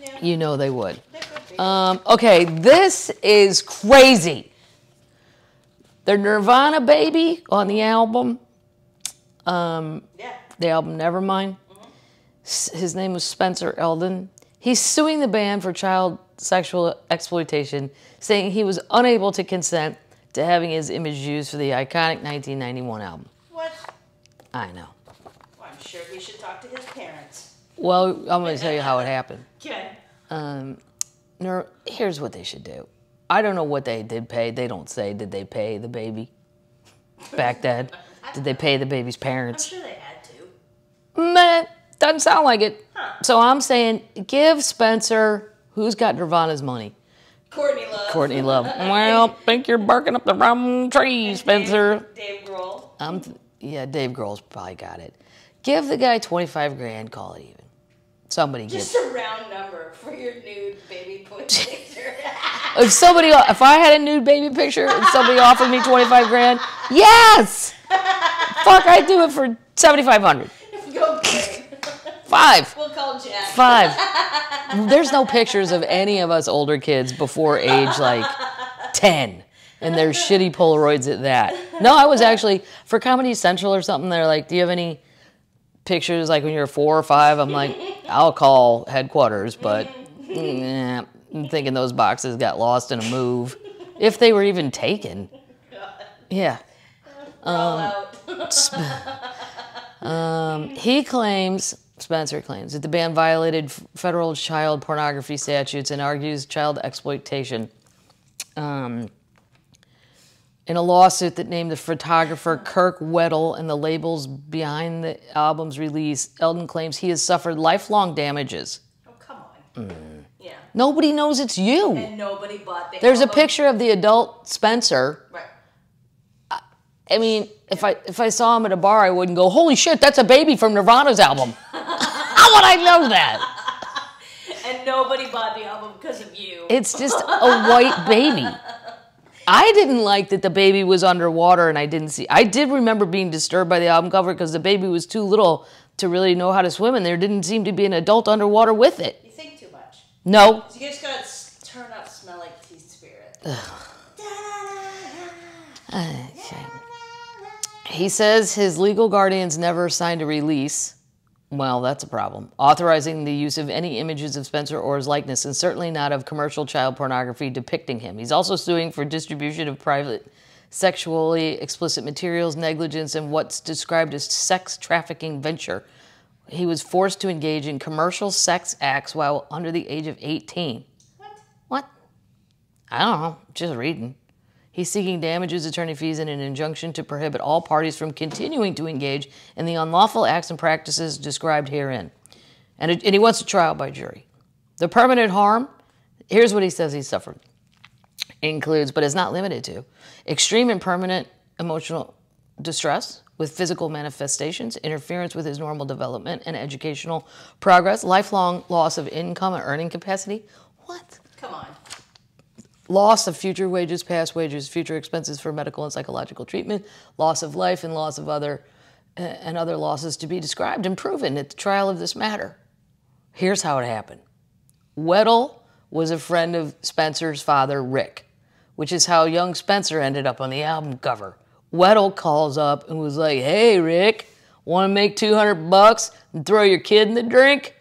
Yeah. You know they would. That could be. Um, okay, this is crazy. The Nirvana baby on the album, yeah. the album Nevermind. His name was Spencer Elden. He's suing the band for child sexual exploitation, saying he was unable to consent to having his image used for the iconic 1991 album. What? I know. Well, I'm sure he should talk to his parents. Well, I'm going to tell you how it happened. [LAUGHS] Okay. Um, Nir- Here's what they should do. I don't know what they did pay. They don't say, did they pay the baby back then? [LAUGHS] Did they pay the baby's parents? I'm sure they had to. Meh, doesn't sound like it. So I'm saying, give Spencer, who's got Nirvana's money? Courtney Love. Courtney Love. [LAUGHS] Well, think you're barking up the wrong tree, Spencer. Dave Grohl. I'm th- yeah, Dave Grohl's probably got it. Give the guy 25 grand, call it even. Somebody give. Just a round number for your nude baby picture. [LAUGHS] If somebody, if I had a nude baby picture and somebody offered me 25 grand, yes! [LAUGHS] Fuck, I'd do it for 7,500. Go. Five. We'll call Jack. Five. [LAUGHS] There's no pictures of any of us older kids before age like 10. and they're shitty Polaroids at that. No, I was actually for Comedy Central or something. They're like, "Do you have any pictures like when you're four or five? I'm like, "I'll call headquarters," but mm, [LAUGHS] I'm thinking those boxes got lost in a move, if they were even taken. Yeah. All out. He claims, Spencer claims, that the ban violated federal child pornography statutes and argues child exploitation. Um, in a lawsuit that named the photographer Kirk Weddle and the labels behind the album's release, Elden claims he has suffered lifelong damages. Oh, come on. Mm. Yeah. Nobody knows it's you. And nobody bought the There's a picture of the adult Spencer. Right. I mean, if I if I saw him at a bar, I wouldn't go, "Holy shit, that's a baby from Nirvana's album." [LAUGHS] How would I know that? [LAUGHS] And nobody bought the album because of you. It's just a white baby. I didn't like that the baby was underwater and I didn't see. I did remember being disturbed by the album cover because the baby was too little to really know how to swim and there didn't seem to be an adult underwater with it. you think too much. No. You just gotta turn up Smell Like Teen Spirit. He says his legal guardians never signed a release. Well, that's a problem. Authorizing the use of any images of Spencer or his likeness, and certainly not of commercial child pornography depicting him. He's also suing for distribution of private sexually explicit materials, negligence, and what's described as sex trafficking venture. He was forced to engage in commercial sex acts while under the age of 18. What? What? I don't know. Just reading. He's seeking damages, attorney fees, and an injunction to prohibit all parties from continuing to engage in the unlawful acts and practices described herein. And, it, and he wants a trial by jury. The permanent harm, here's what he says he suffered includes, but is not limited to, extreme and permanent emotional distress with physical manifestations, interference with his normal development and educational progress, lifelong loss of income and earning capacity. What? Come on. Loss of future wages, past wages, future expenses for medical and psychological treatment, loss of life, and loss of other uh, and other losses to be described and proven at the trial of this matter. Here's how it happened. Weddle was a friend of Spencer's father, Rick, which is how young Spencer ended up on the album cover. Weddle calls up and was like, "Hey, Rick, want to make 200 bucks and throw your kid in the drink?"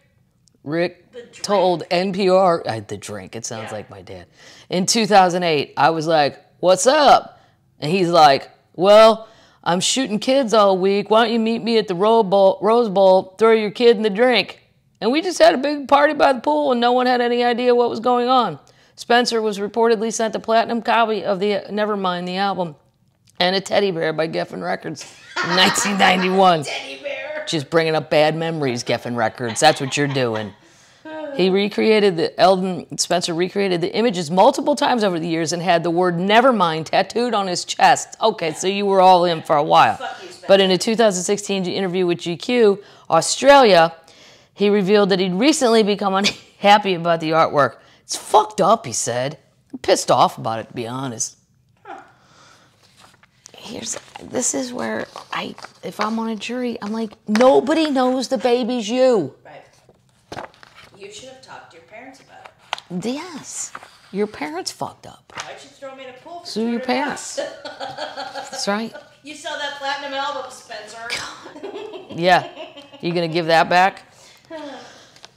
Rick drink. told NPR, I, the drink, it sounds like my dad. In 2008, I was like, What's up? And he's like, Well, I'm shooting kids all week. Why don't you meet me at the Rose Bowl, Rose Bowl, throw your kid in the drink? And we just had a big party by the pool and no one had any idea what was going on. Spencer was reportedly sent a platinum copy of the Nevermind, the album, and a teddy bear by Geffen Records in [LAUGHS] 1991 Teddy bear. just bringing up bad memories, Geffen Records. That's what you're doing. He recreated the Elden Spencer recreated the images multiple times over the years and had the word "Nevermind" tattooed on his chest. Okay, so you were all in for a while. Fuck you, Spencer. But in a 2016 interview with GQ Australia, he revealed that he'd recently become [LAUGHS] unhappy about the artwork. It's fucked up, he said. I'm pissed off about it, to be honest. Here's this is where I if I'm on a jury, I'm like, nobody knows the baby's you. Right. You should have talked to your parents about it. Yes. Your parents fucked up. Why'd you throw me in a pool for Sue your 200 parents. [LAUGHS] That's right. You sell that platinum album, Spencer. Yeah. You gonna give that back?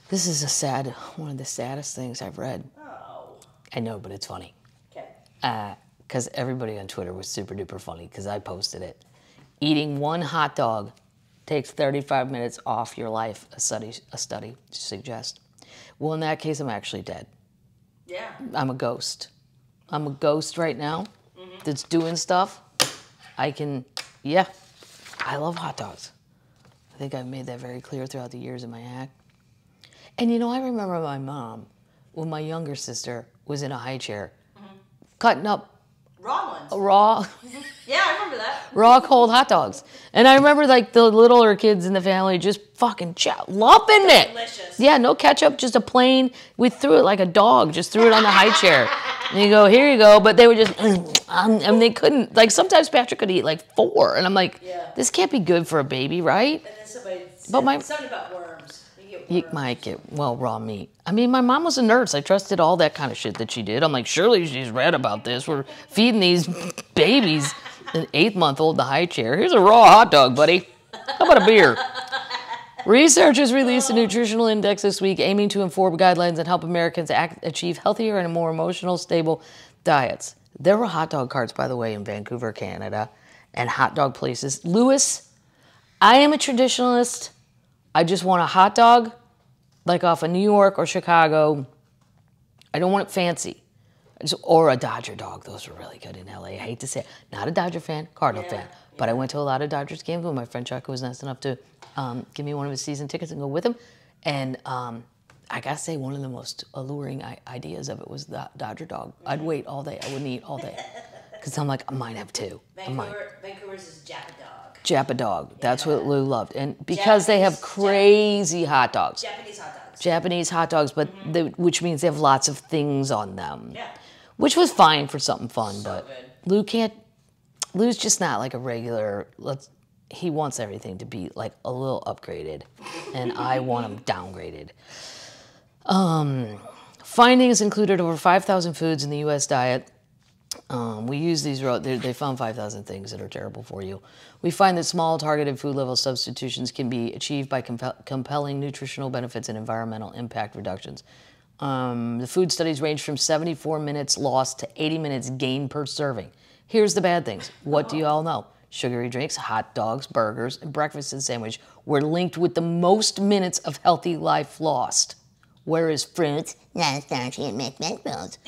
This is a sad one of the saddest things I've read. Oh. I know, but it's funny. Okay. Uh, because everybody on Twitter was super duper funny because I posted it. Eating one hot dog takes 35 minutes off your life. A study, a study suggests. Well, in that case, I'm actually dead. Yeah. I'm a ghost. I'm a ghost right now mm-hmm. that's doing stuff. I can, yeah, I love hot dogs. I think I've made that very clear throughout the years in my act. And you know, I remember my mom when my younger sister was in a high chair, mm-hmm. cutting up Raw ones. raw, [LAUGHS] [LAUGHS] Yeah, I remember that. raw cold hot dogs. And I remember like the littler kids in the family just fucking chow, loving it. Delicious. Yeah, no ketchup, just a plain. We threw it like a dog, just threw it on the high chair. And you go, here you go. But they were just, mm, [CLEARS THROAT] um, and they couldn't. Like sometimes Patrick could eat like four, and I'm like, Yeah. this can't be good for a baby, right? And then somebody But my Something about worms. You might get well raw meat. I mean, my mom was a nurse. I trusted all that kind of shit that she did. I'm like, surely she's read about this. We're feeding these babies, an eight month old, the high chair. Here's a raw hot dog, buddy. How about a beer? Researchers released a nutritional index this week aiming to inform guidelines and help Americans act, achieve healthier and more emotional, stable diets. There were hot dog carts, by the way, in Vancouver, Canada, and hot dog places. Lewis, I am a traditionalist. I just want a hot dog, like off of New York or Chicago. I don't want it fancy. Just- or a Dodger dog. Those are really good in LA. I hate to say it. Not a Dodger fan, Cardinal fan. But I went to a lot of Dodgers games when my friend Chuck was nice enough to um, give me one of his season tickets and go with him. And um, I gotta say, one of the most alluring I- ideas of it was the Dodger dog. I'd wait all day. I wouldn't eat all day. Because I'm like, I might have two. Vancouver, Vancouver's is Japa Dog. Japadog. That's what Lou loved. And because they have Japanese- crazy hot dogs. Japanese hot dogs. Japanese hot dogs, but they, which means they have lots of things on them. Yeah. Which was fine for something fun, but good. Lou can't. Lou's just not like a regular. Let's. He wants everything to be like a little upgraded, and I want them [LAUGHS] downgraded. Um, findings included over 5,000 foods in the U.S. diet. Um, we use these, they found 5,000 things that are terrible for you. We find that small targeted food level substitutions can be achieved by compel- compelling nutritional benefits and environmental impact reductions. Um, the food studies range from 74 minutes lost to 80 minutes gained per serving. Here's the bad things. What do you all know? Sugary drinks, hot dogs, burgers, and breakfast and sandwich were linked with the most minutes of healthy life lost. Whereas fruits, non-starchy and vegetables,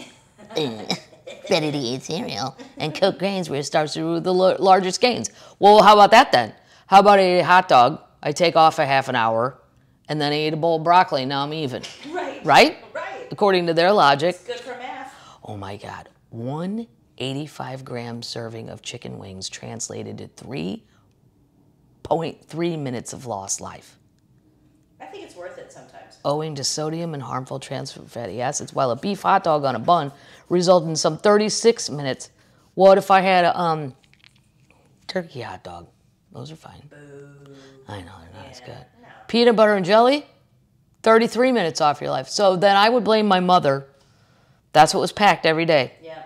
[LAUGHS] to eat cereal, and cooked grains were starts to rule the largest gains. Well, how about that then? How about I eat a hot dog? I take off a half an hour, and then I eat a bowl of broccoli. Now I'm even. Right. Right? Right. According to their logic. Good for math. Oh my God. One 85 gram serving of chicken wings translated to 3.3 minutes of lost life, I think it's worth it sometimes. Owing to sodium and harmful trans fatty acids, while a beef hot dog on a bun resulted in some 36 minutes. What if I had a um, turkey hot dog? Those are fine. I know, they're not as good. Peanut butter and jelly, 33 minutes off your life. So then I would blame my mother. That's what was packed every day. Yeah.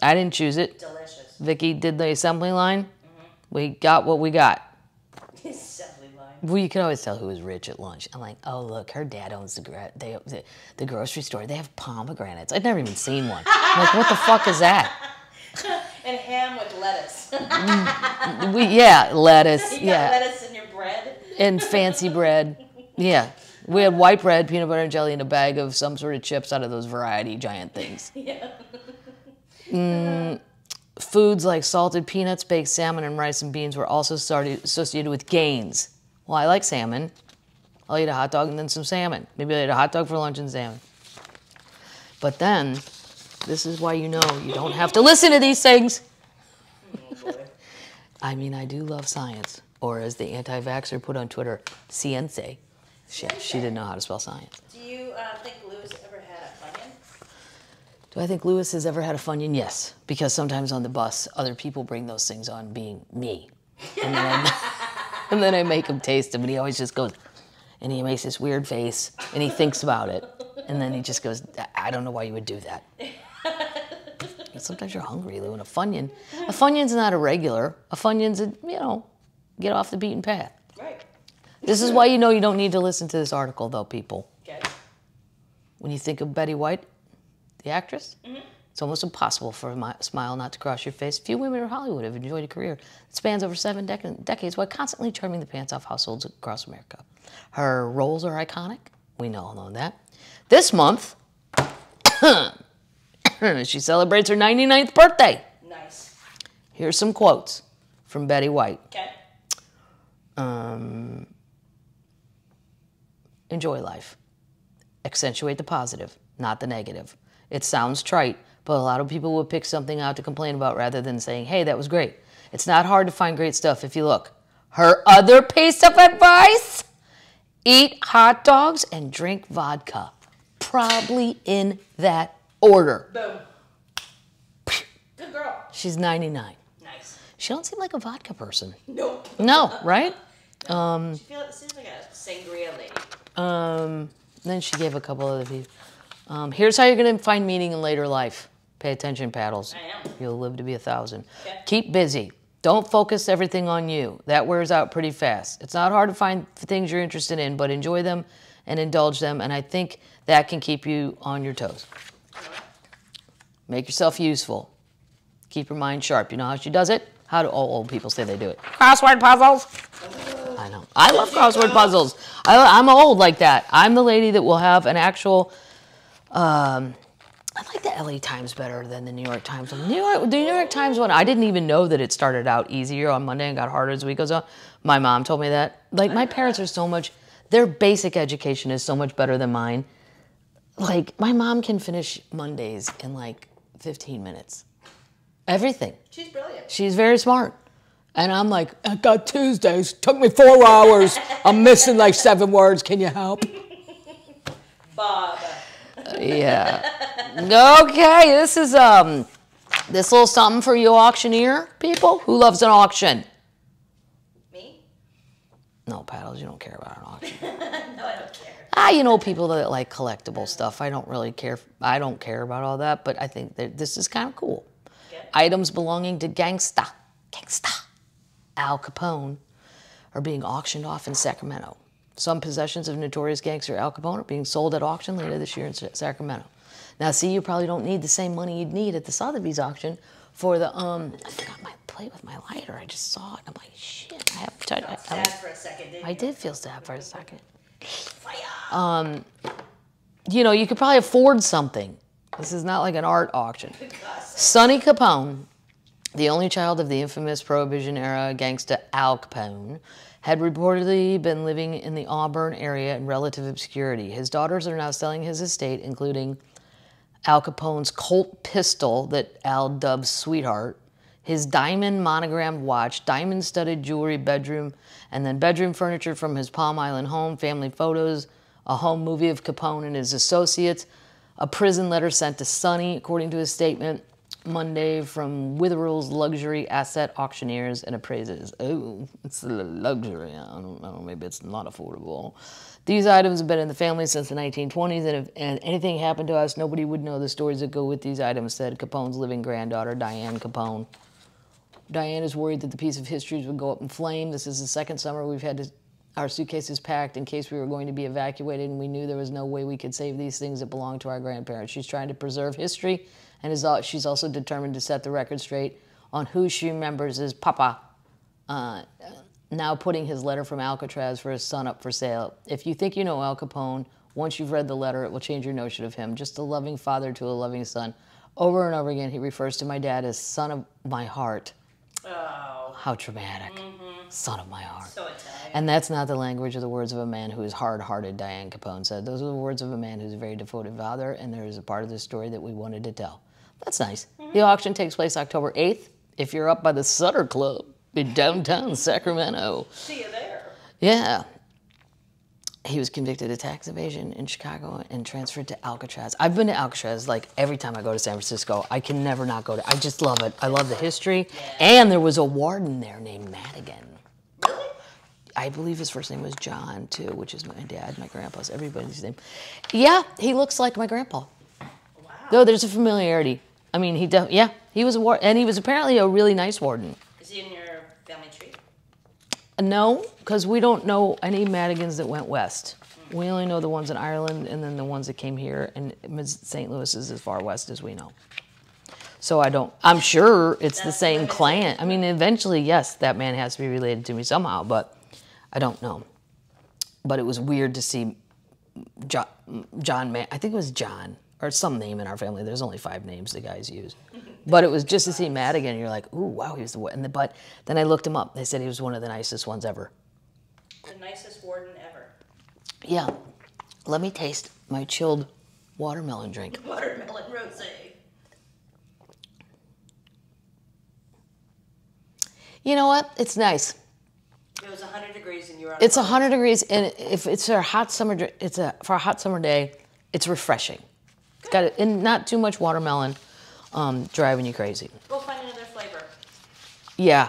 I didn't choose it. Delicious. Vicky did the assembly line. We got what we got. Well, you can always tell who was rich at lunch. I'm like, oh look, her dad owns the they, the, the grocery store. They have pomegranates. I'd never even seen one. I'm like, what the fuck is that? [LAUGHS] And ham with lettuce. Mm, we yeah, lettuce, [LAUGHS] you got yeah, lettuce in your bread. and fancy bread. Yeah, we had white bread, peanut butter and jelly, and a bag of some sort of chips out of those variety giant things. [LAUGHS] Yeah. Mm, foods like salted peanuts, baked salmon, and rice and beans were also started associated with gains. Well, I like salmon. I'll eat a hot dog and then some salmon. Maybe I'll eat a hot dog for lunch and salmon. But then, this is why you know you don't have to listen to these things. [LAUGHS] I mean, I do love science. Or as the anti vaxxer put on Twitter, cience. She, she didn't know how to spell science. Do you uh, think Lewis ever had a Funyun? Do I think Lewis has ever had a Funyun? Yes, because sometimes on the bus, other people bring those things on, being me, [LAUGHS] and then I, and then I make him taste them, and he always just goes, and he makes this weird face, and he thinks about it, and then he just goes, "I don't know why you would do that." And sometimes you're hungry, Lou, and a Funyun, a Funyun's not a regular. A Funyun's a you know, get off the beaten path. Right. This is why you know you don't need to listen to this article, though, people. Okay. When you think of Betty White, the actress, mm-hmm. It's almost impossible for a smile not to cross your face. Few women in Hollywood have enjoyed a career that spans over seven dec- decades while constantly charming the pants off households across America. Her roles are iconic. We know all know that. This month, [COUGHS] she celebrates her 99th birthday. Nice. Here's some quotes from Betty White. Okay. Um, enjoy life. Accentuate the positive, not the negative. It sounds trite, but a lot of people will pick something out to complain about rather than saying, hey, that was great. It's not hard to find great stuff if you look. Her other piece of advice eat hot dogs and drink vodka. Probably in that order. Boom. Good girl. She's 99. Nice. She don't seem like a vodka person. Nope. No, right? [LAUGHS] Um, she feels seems like a sangria lady. Um, then she gave a couple other people. Um, here's how you're going to find meaning in later life. Pay attention, paddles. I am. You'll live to be a thousand. Okay. Keep busy. Don't focus everything on you. That wears out pretty fast. It's not hard to find things you're interested in, but enjoy them and indulge them. And I think that can keep you on your toes. Make yourself useful. Keep your mind sharp. You know how she does it? How do all old people say they do it? Crossword puzzles. I know. I love crossword puzzles. I, I'm old like that. I'm the lady that will have an actual. Um, I like the LA Times better than the New York Times one. New York, the New York Times one, I didn't even know that it started out easier on Monday and got harder as the week goes on. My mom told me that. Like, my parents are so much, their basic education is so much better than mine. Like, my mom can finish Mondays in like 15 minutes. Everything. She's brilliant. She's very smart. And I'm like, I got Tuesdays. Took me four hours. I'm missing like seven words. Can you help? [LAUGHS] Bob. Yeah. Okay, this is um this little something for you auctioneer people. Who loves an auction? Me? No, paddles, you don't care about an auction. [LAUGHS] No, I don't care. ah, you know people that like collectible stuff. I don't really care. I don't care about all that, but I think that this is kind of cool. Okay. Items belonging to gangsta, gangsta, Al Capone are being auctioned off in Sacramento. Some possessions of notorious gangster Al Capone are being sold at auction later this year in Sacramento. Now, see, you probably don't need the same money you'd need at the Sotheby's auction for the um. I forgot my plate with my lighter. I just saw it. I'm like, shit. I have to. I, Sad I, for a second, didn't I did feel sad for a second. Fire. you know, you could probably afford something. This is not like an art auction. [LAUGHS] Sonny Capone, the only child of the infamous Prohibition era gangster Al Capone, had reportedly been living in the Auburn area in relative obscurity. His daughters are now selling his estate, including Al Capone's Colt pistol that Al dubs Sweetheart, his diamond monogrammed watch, diamond studded jewelry bedroom, and then bedroom furniture from his Palm Island home, family photos, a home movie of Capone and his associates, a prison letter sent to Sonny, according to his statement Monday from Witherell's Luxury Asset Auctioneers and Appraisers. Oh, it's a luxury. I don't know. Maybe it's not affordable. These items have been in the family since the 1920s, and if and anything happened to us, nobody would know the stories that go with these items, said Capone's living granddaughter, Diane Capone. Diane is worried that the piece of history would go up in flame. This is the second summer we've had to, our suitcases packed in case we were going to be evacuated, and we knew there was no way we could save these things that belonged to our grandparents. She's trying to preserve history, and is, al- she's also determined to set the record straight on who she remembers as Papa. Uh, now putting his letter from Alcatraz for his son up for sale. If you think you know Al Capone, once you've read the letter, it will change your notion of him. Just a loving father to a loving son. Over and over again, he refers to my dad as son of my heart. Oh, How dramatic. Son of my heart. so. And that's not the language or the words of a man who is hard hearted, Diane Capone said. Those are the words of a man who's a very devoted father, and there is a part of this story that we wanted to tell. That's nice. The auction takes place October 8th. If you're up by the Sutter Club in downtown Sacramento. See you there. Yeah. He was convicted of tax evasion in Chicago and transferred to Alcatraz. I've been to Alcatraz like every time I go to San Francisco. I can never not go to. I just love it. I love the history. And there was a warden there named Madigan. Really? I believe his first name was John too, which is my dad, my grandpa's, everybody's name. Yeah, he looks like my grandpa. No, there's a familiarity. I mean, he def- yeah, he was a war, and he was apparently a really nice warden. Is he in your family tree? No, because we don't know any Madigans that went west. We only know the ones in Ireland and then the ones that came here, and St. Louis is as far west as we know. So I don't. I'm sure it's the same clan. I mean, eventually, yes, that man has to be related to me somehow, but I don't know. But it was weird to see John, John I think it was John or some name in our family. There's only five names the guys use. But it was just to see Madigan. You're like, ooh, wow, he was the one. And the, but then I looked him up. They said he was one of the nicest ones ever. The nicest warden ever. Yeah. Let me taste my chilled watermelon drink. [LAUGHS] Watermelon rose. You know what? It's nice. It was 100 degrees and you were on It's a 100 degrees, and if it's a hot summer, it's a for a hot summer day, it's refreshing. It's got it, and not too much watermelon, um, driving you crazy. Go find another flavor. Yeah,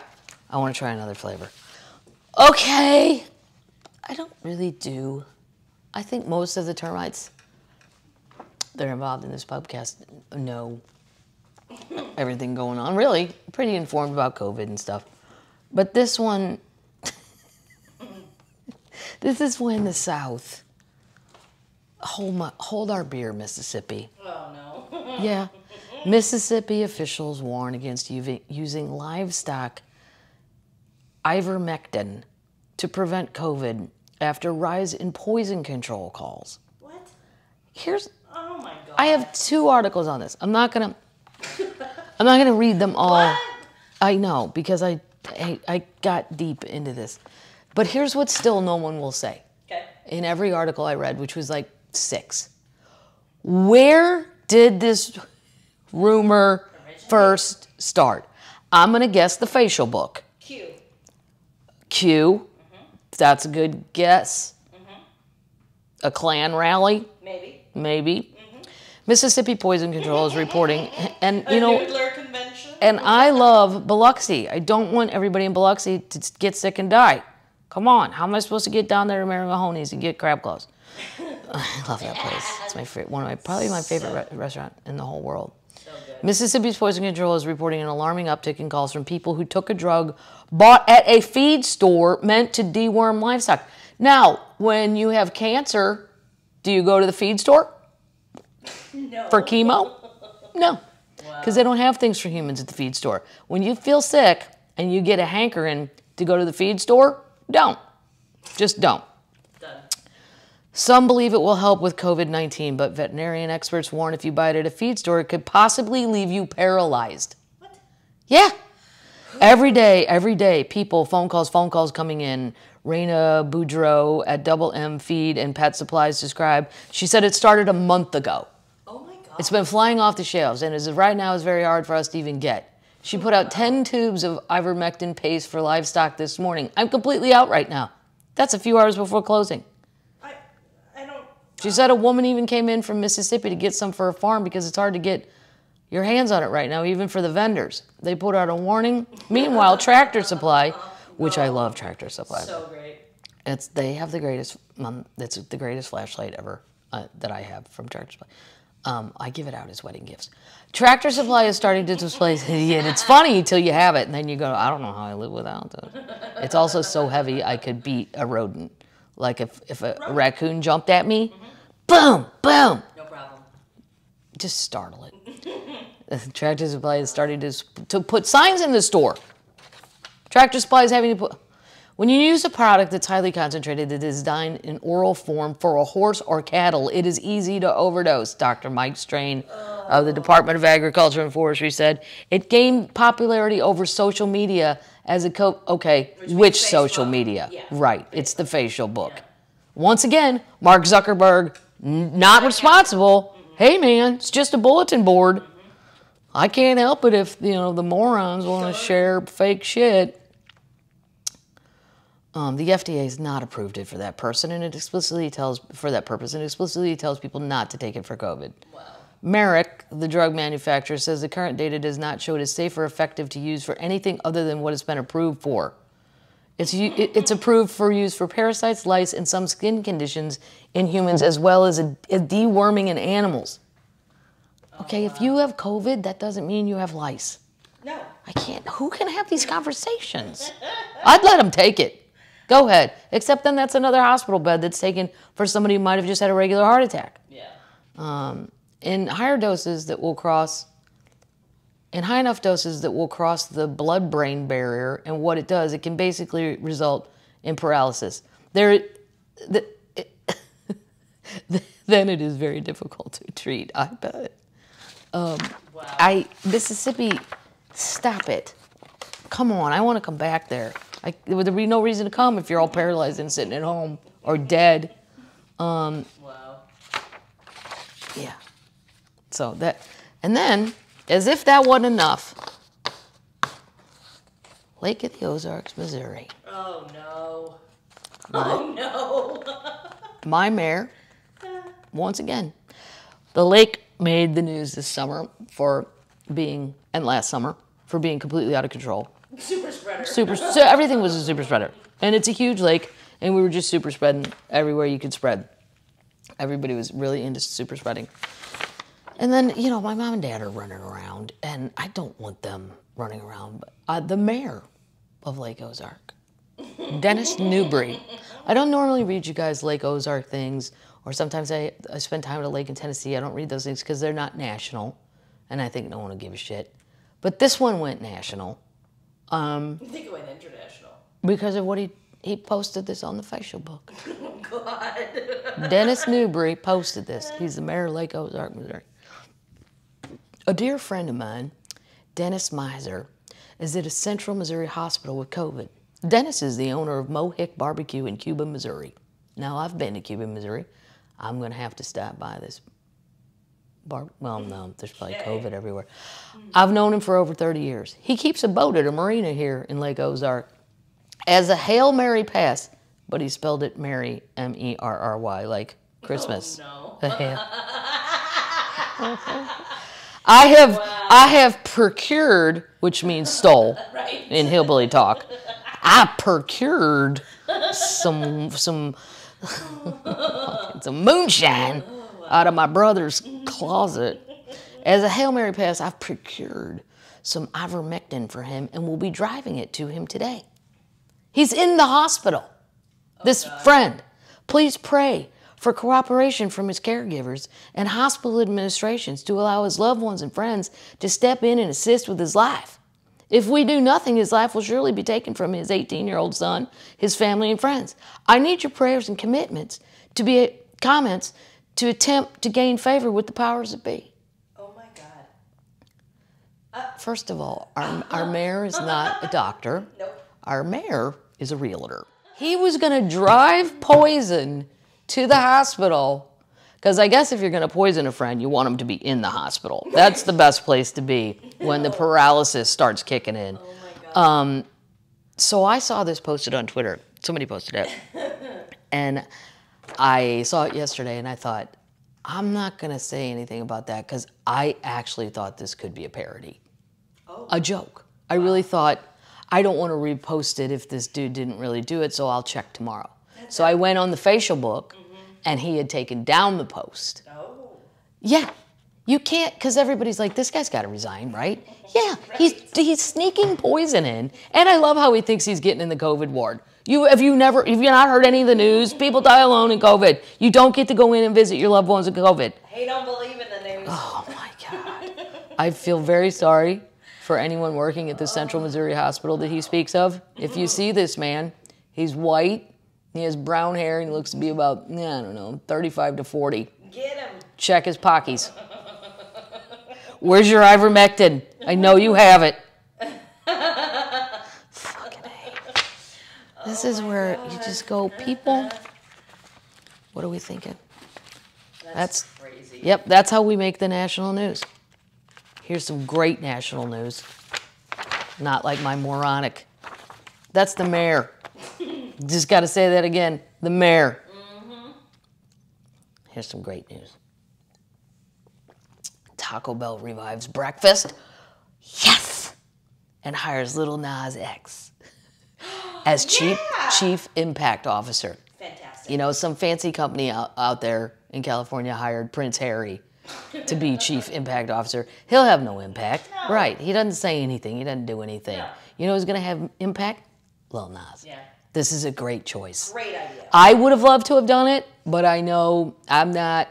I want to try another flavor. Okay. I don't really do. I think most of the termites that are involved in this podcast know [LAUGHS] everything going on. Really, pretty informed about COVID and stuff. But this one, [LAUGHS] this is when the South. Hold my, hold our beer, Mississippi. Oh no. [LAUGHS] Yeah. Mississippi officials warn against using livestock ivermectin to prevent COVID after rise in poison control calls. What? Here's Oh my god. I have two articles on this. I'm not gonna I'm not gonna read them all. What? I know because I, I I got deep into this. But here's what still no one will say Okay. in every article I read, which was like six. Where did this rumor first start? I'm gonna guess the facial book. Q. Q. Mm-hmm. That's a good guess. Mm-hmm. A Klan rally, Maybe. maybe. Mm-hmm. Mississippi Poison Control is reporting, [LAUGHS] and you know, and I love Biloxi. I don't want everybody in Biloxi to get sick and die. Come on, how am I supposed to get down there to Mary Mahoney's and get crab claws? [SIGHS] I love that place. It's my favorite, one of my probably my favorite re- restaurant in the whole world. so. Mississippi's Poison Control is reporting an alarming uptick in calls from people who took a drug bought at a feed store meant to deworm livestock. Now, when you have cancer, do you go to the feed store No. for chemo? [LAUGHS] No, because they don't have things for humans at the feed store. When you feel sick and you get a hankering to go to the feed store, don't. Just don't. Some believe it will help with COVID 19, but veterinarian experts warn if you buy it at a feed store, it could possibly leave you paralyzed. What? Yeah. Every day, every day, people, phone calls, phone calls coming in. Raina Boudreau at Double M Feed and Pet Supplies describe. She said it started a month ago. Oh my god. It's been flying off the shelves, and as of right now, it's very hard for us to even get. She put out 10 tubes of ivermectin paste for livestock this morning. I'm completely out right now. That's a few hours before closing. She said a woman even came in from Mississippi to get some for her farm because it's hard to get your hands on it right now, even for the vendors. They put out a warning. Meanwhile, Tractor Supply, which I love Tractor Supply. so great. It's they have the greatest. Um, it's the greatest flashlight ever uh, that I have from Tractor Supply. Um, I give it out as wedding gifts. Tractor Supply is starting to display, [LAUGHS] and it's funny until you have it, and then you go, I don't know how I live without it. It's also so heavy I could beat a rodent. Like if if a raccoon jumped at me, boom, boom, No problem. just startle it. [LAUGHS] Tractor Supply is starting to, to put signs in the store. Tractor Supply is having to put. When you use a product that's highly concentrated that is designed in oral form for a horse or cattle, it is easy to overdose, Dr. Mike Strain of the Department of Agriculture and Forestry said. It gained popularity over social media as a co. Okay, which, means social Facebook. media? Yeah, Right, it's the facial book. Once again, Mark Zuckerberg, not responsible. Hey man, it's just a bulletin board. I can't help it if you know the morons want to share fake shit. Um, the FDA has not approved it for that person, and it explicitly tells for that purpose, and explicitly tells people not to take it for COVID. Merck, the drug manufacturer, says the current data does not show it is safe or effective to use for anything other than what it's been approved for. It's, it's approved for use for parasites, lice, and some skin conditions in humans, as well as a, a deworming in animals. Okay, if you have COVID, that doesn't mean you have lice. No. I can't. Who can have these conversations? [LAUGHS] I'd let them take it. Go ahead. Except then that's another hospital bed that's taken for somebody who might have just had a regular heart attack. Yeah. Um, in higher doses that will cross, in high enough doses that will cross the blood brain barrier, and what it does, it can basically result in paralysis. There, the, [COUGHS] then it is very difficult to treat, I bet. Um, wow. I Mississippi, stop it. Come on, I want to come back there. I, there would be no reason to come if you're all paralyzed and sitting at home or dead. Um, wow. Yeah. So that, and then, as if that wasn't enough, Lake of the Ozarks, Missouri. Oh no. Oh no. [LAUGHS] My mayor, [LAUGHS] once again, the lake made the news this summer for being, and last summer, for being completely out of control. Super spreader. super so everything was a super spreader and it's a huge lake, and we were just super spreading everywhere you could spread. Everybody was really into super spreading. And then, you know, my mom and dad are running around, and I don't want them running around. But uh, the mayor of Lake Ozark, Dennis Newberry. I don't normally read you guys Lake Ozark things, or sometimes I, I spend time at a lake in Tennessee. I don't read those things because they're not national, and I think no one will give a shit. But this one went national I think it went international. because of what he he posted this on the facial book. Oh [LAUGHS] God. Dennis Newberry posted this. He's the mayor of Lake Ozark, Missouri. A dear friend of mine, Dennis Miser, is at a central Missouri hospital with COVID. Dennis is the owner of Mohick Barbecue in Cuba, Missouri. Now, I've been to Cuba, Missouri. I'm going to have to stop by this bar. Well, no, there's probably COVID everywhere. I've known him for over 30 years. He keeps a boat at a marina here in Lake Ozark as a Hail Mary pass, but he spelled it Mary, M E R R Y, like Christmas. Oh, no. [LAUGHS] [LAUGHS] I have I have procured, which means stole [LAUGHS] Right. in hillbilly talk. I procured some some [LAUGHS] some moonshine out of my brother's closet. As a Hail Mary pass, I've procured some ivermectin for him and will be driving it to him today. He's in the hospital. Oh, this friend, please pray for cooperation from his caregivers and hospital administrations to allow his loved ones and friends to step in and assist with his life. If we do nothing, his life will surely be taken from his 18 year old son, his family, and friends. I need your prayers and commitments to be comments to attempt to gain favor with the powers that be. Oh my God. Uh, first of all, our, our mayor is not a doctor. [LAUGHS] Nope. Our mayor is a realtor. He was going to drive poison to the hospital because I guess if you're going to poison a friend, you want him to be in the hospital. That's the best place to be when the paralysis starts kicking in. Oh my God. Um, so I saw this posted on Twitter. Somebody posted it. [LAUGHS] and I saw it yesterday and I thought, I'm not going to say anything about that because I actually thought this could be a parody, oh. a joke. I really thought, I don't want to repost it if this dude didn't really do it, so I'll check tomorrow. So I went on the facial book and he had taken down the post. oh. Yeah. You can't, because everybody's like, this guy's got to resign, right? Yeah, he's he's sneaking poison in, and I love how he thinks he's getting in the COVID ward. You have you never have you not heard any of the news? People die alone in COVID. You don't get to go in and visit your loved ones with COVID. Hey, don't believe in the news. Oh my God! I feel very sorry for anyone working at the Central Missouri Hospital that he speaks of. If you mm-hmm. see this man, he's white, he has brown hair, and he looks to be about I don't know, 35 to 40 Get him. check his pockies. Where's your ivermectin? I know you have it. Fucking A. This is oh where you just go, people. What are we thinking? That's, That's- crazy. Yep, that's how we make the national news. Here's some great national news. Not like my moronic. That's the mayor. [LAUGHS] Just got to say that again. The mayor. Mm-hmm. Here's some great news. Taco Bell revives breakfast. Yes! And hires Little Nas X [GASPS] as chief Yeah. chief impact officer. Fantastic. You know, some fancy company out, out there in California hired Prince Harry to be [LAUGHS] chief impact officer. He'll have no impact. No. Right. He doesn't say anything. He doesn't do anything. No. You know who's going to have impact? Lil Nas. Yeah. This is a great choice. Great idea. I would have loved to have done it, but I know I'm not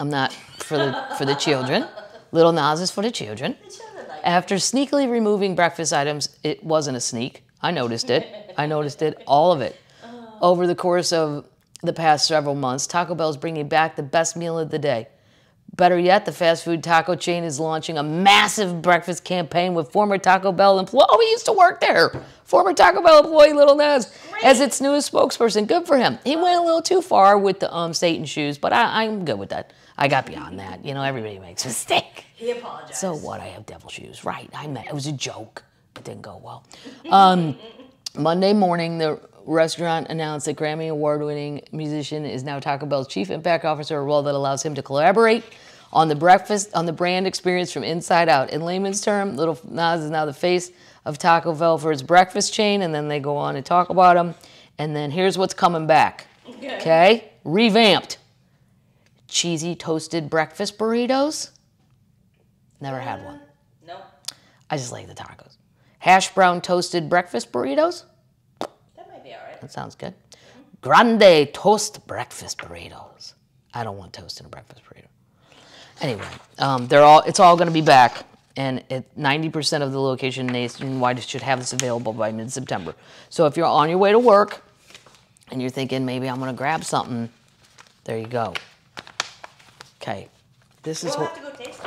I'm not for the for the children. Little Nas is for the children. The children like After sneakily removing breakfast items, it wasn't a sneak. I noticed it. I noticed it, all of it. Uh-huh. Over the course of the past several months, Taco Bell is bringing back the best meal of the day. Better yet, the fast food taco chain is launching a massive breakfast campaign with former Taco Bell employee. Oh, he used to work there. Former Taco Bell employee Little Nas as its newest spokesperson. Good for him. He went a little too far with the um, Satan shoes, but I, I'm good with that. I got beyond that. You know, everybody makes [LAUGHS] a mistake. He apologized. So what? I have devil shoes. Right. I meant it was a joke. It didn't go well. Um, [LAUGHS] Monday morning, the restaurant announced that Grammy Award winning musician is now Taco Bell's chief impact officer, a role that allows him to collaborate on the breakfast on the brand experience from inside out. In layman's term, Little Nas is now the face of Taco Bell for its breakfast chain, and then they go on and talk about them. And then here's what's coming back. Okay, revamped. Cheesy toasted breakfast burritos. Never had one. Nope. I just like the tacos. Hash brown toasted breakfast burritos. That might be all right. That sounds good. Grande toast breakfast burritos. I don't want toast in a breakfast burrito. Anyway, um, they're all. It's all going to be back, and it, 90% of the location nationwide should have this available by mid-September. So if you're on your way to work, and you're thinking maybe I'm going to grab something, there you go. Okay, this is We'll what. have to go taste.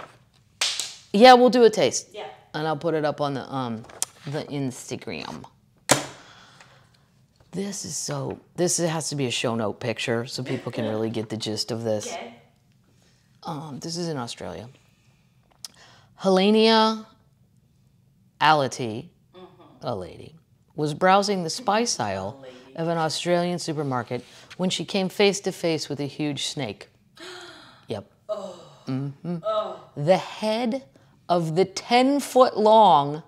Yeah, we'll do a taste. Yeah. And I'll put it up on the um the Instagram. This is so this has to be a show note picture so people can [LAUGHS] really get the gist of this. Okay. Um, this is in Australia. Helenia Ality, a lady, was browsing the spice aisle of an Australian supermarket when she came face to face with a huge snake. [GASPS] Yep. hmm The head of the 10 foot long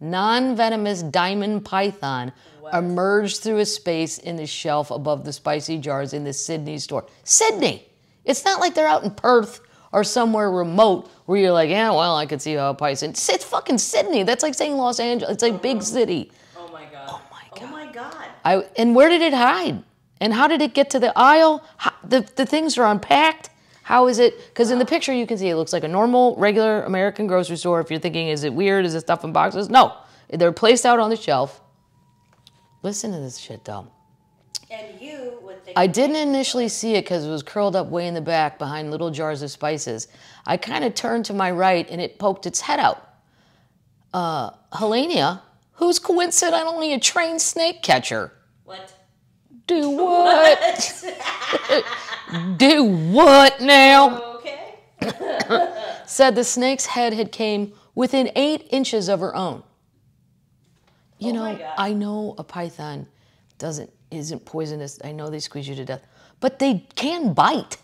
non venomous diamond python emerged through a space in the shelf above the spicy jars in the Sydney store. Sydney! It's not like they're out in Perth or somewhere remote where you're like, yeah, well, I could see how a python. It's fucking Sydney. That's like saying Los Angeles. It's like big oh. city. Oh my god. Oh my god. Oh my god. I, and where did it hide? And how did it get to the aisle? How, the, the things are unpacked. How is it? Because in the picture you can see it looks like a normal, regular American grocery store. If you're thinking, is it weird? Is it stuff in boxes? No, they're placed out on the shelf. Listen to this shit, though. And you would think. I didn't initially see it because it was curled up way in the back behind little jars of spices. I kind of turned to my right and it poked its head out. Uh, Helenia, who's coincidentally a trained snake catcher. What? Do [LAUGHS] what? Do what now? Okay. [COUGHS] Said the snake's head had came within eight inches of her own. You Oh know. I know a python doesn't isn't poisonous. I know they squeeze you to death, but they can bite.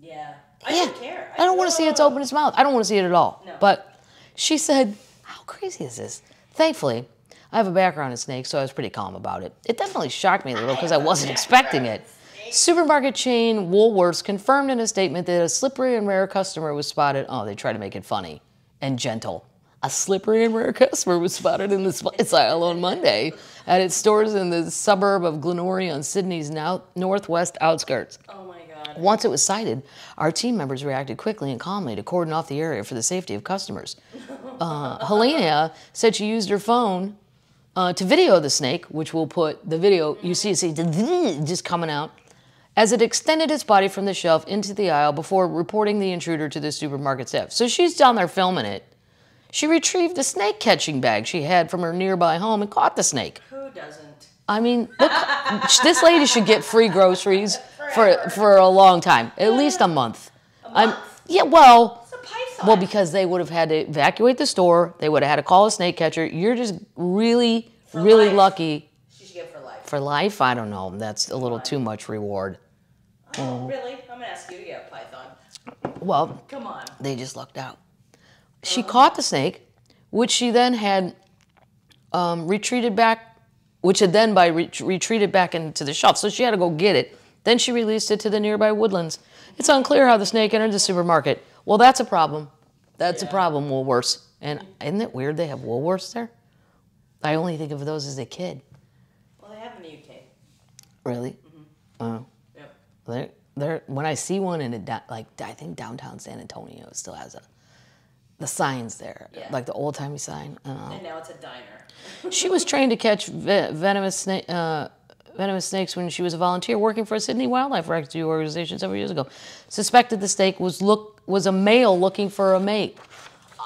Yeah. I yeah, don't care. I don't want to see its open its mouth. I don't want to see it at all. No. But she said, "How crazy is this?" Thankfully, I have a background in snakes, so I was pretty calm about it. It definitely shocked me a little because I wasn't [LAUGHS] expecting it. Supermarket chain Woolworths confirmed in a statement that a slippery and rare customer was spotted. Oh, they try to make it funny and gentle. A slippery and rare customer was spotted in the spice aisle on Monday at its stores in the suburb of Glenorrhea on Sydney's now northwest outskirts. Oh my god. Once it was sighted, our team members reacted quickly and calmly to cordon off the area for the safety of customers. [LAUGHS] Uh, Helena said she used her phone uh, to video the snake, which will put the video, you see, see, just coming out, as it extended its body from the shelf into the aisle before reporting the intruder to the supermarket staff. So she's down there filming it. She retrieved a snake catching bag she had from her nearby home and caught the snake. Who doesn't? I mean, look, this lady should get free groceries for for a long time, at least a month. I'm, yeah, well, a well, because they would have had to evacuate the store. They would have had to call a snake catcher. You're just really, really life. lucky She should get for life. for life. I don't know. That's a little too much reward. Oh, really? I'm gonna ask you to get a python. Well, Come on. they just lucked out. She caught the snake, which she then had um, retreated back, which had then by re- retreated back into the shelf. So she had to go get it. Then she released it to the nearby woodlands. It's unclear how the snake entered the supermarket. Well, that's a problem. That's a problem, Woolworths. And isn't it weird they have Woolworths there? I only think of those as a kid. Well, they have in the UK. Really? Oh. Yep. They're, they're, when I see one in a like I think downtown San Antonio still has a the signs there, Yeah. like the old timey sign. Uh, And now it's a diner. [LAUGHS] she was trained to catch ve- venomous sna- uh, venomous snakes when she was a volunteer working for a Sydney wildlife rescue organization several years ago. Suspected the snake was look was a male looking for a mate.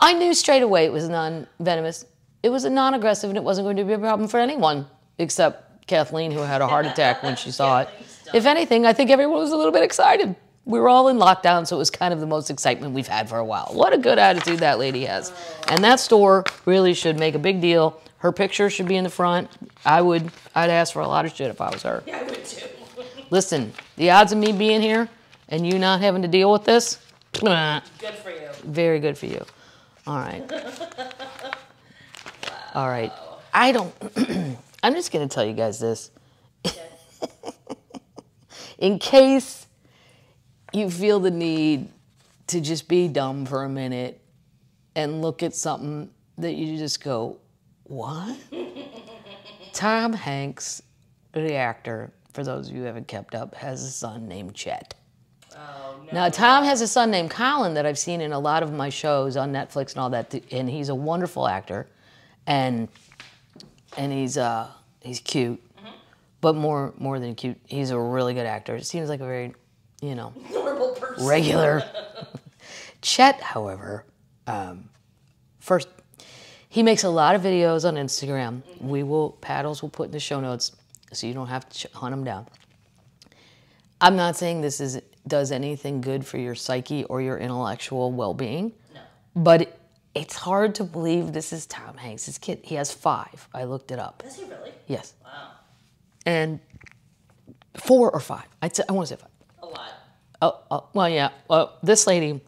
I knew straight away it was non venomous. It was a non aggressive and it wasn't going to be a problem for anyone except Kathleen, who had a heart attack when she saw [LAUGHS] it. If anything, I think everyone was a little bit excited. We were all in lockdown, so it was kind of the most excitement we've had for a while. What a good attitude that lady has. And that store really should make a big deal. Her picture should be in the front. I would, I'd ask for a lot of shit if I was her. Yeah, I would too. [LAUGHS] Listen, the odds of me being here and you not having to deal with this, [LAUGHS] Good for you. very good for you. All right. [LAUGHS] All right. I don't. [CLEARS THROAT] I'm just gonna tell you guys this, in case you feel the need to just be dumb for a minute and look at something that you just go, what? [LAUGHS] Tom Hanks, the actor, for those of you who haven't kept up, has a son named Chet. Oh no. Now, Tom has a son named Colin that I've seen in a lot of my shows on Netflix and all that, and he's a wonderful actor, and and he's uh he's cute, but more more than cute, he's a really good actor. It seems like a very, you know, Normal person. regular. [LAUGHS] Chet, however, um, first, he makes a lot of videos on Instagram. We will, Paddles will put in the show notes so you don't have to hunt them down. I'm not saying this is does anything good for your psyche or your intellectual well-being, No. but it, it's hard to believe this is Tom Hanks. His kid, he has five. I looked it up. Is he really? Yes, Wow. and four or five. I'd say, I want to say five. Oh, oh, well, yeah. Well, this lady,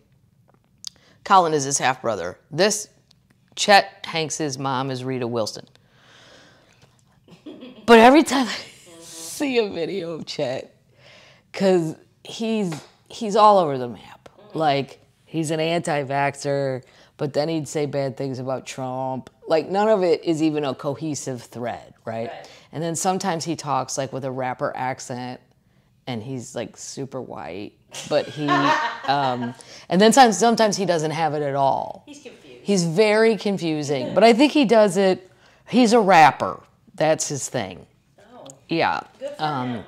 Colin is his half brother. This Chet Hanks's mom is Rita Wilson. [LAUGHS] But every time I see a video of Chet, because he's he's all over the map. Like he's an anti-vaxxer, but then he'd say bad things about Trump. Like none of it is even a cohesive thread, right? Right. And then sometimes he talks like with a rapper accent, and he's like super white, but he, um, and then sometimes sometimes he doesn't have it at all. He's confused. He's very confusing, but I think he does it. He's a rapper. That's his thing. Oh, Yeah. good for Um, him.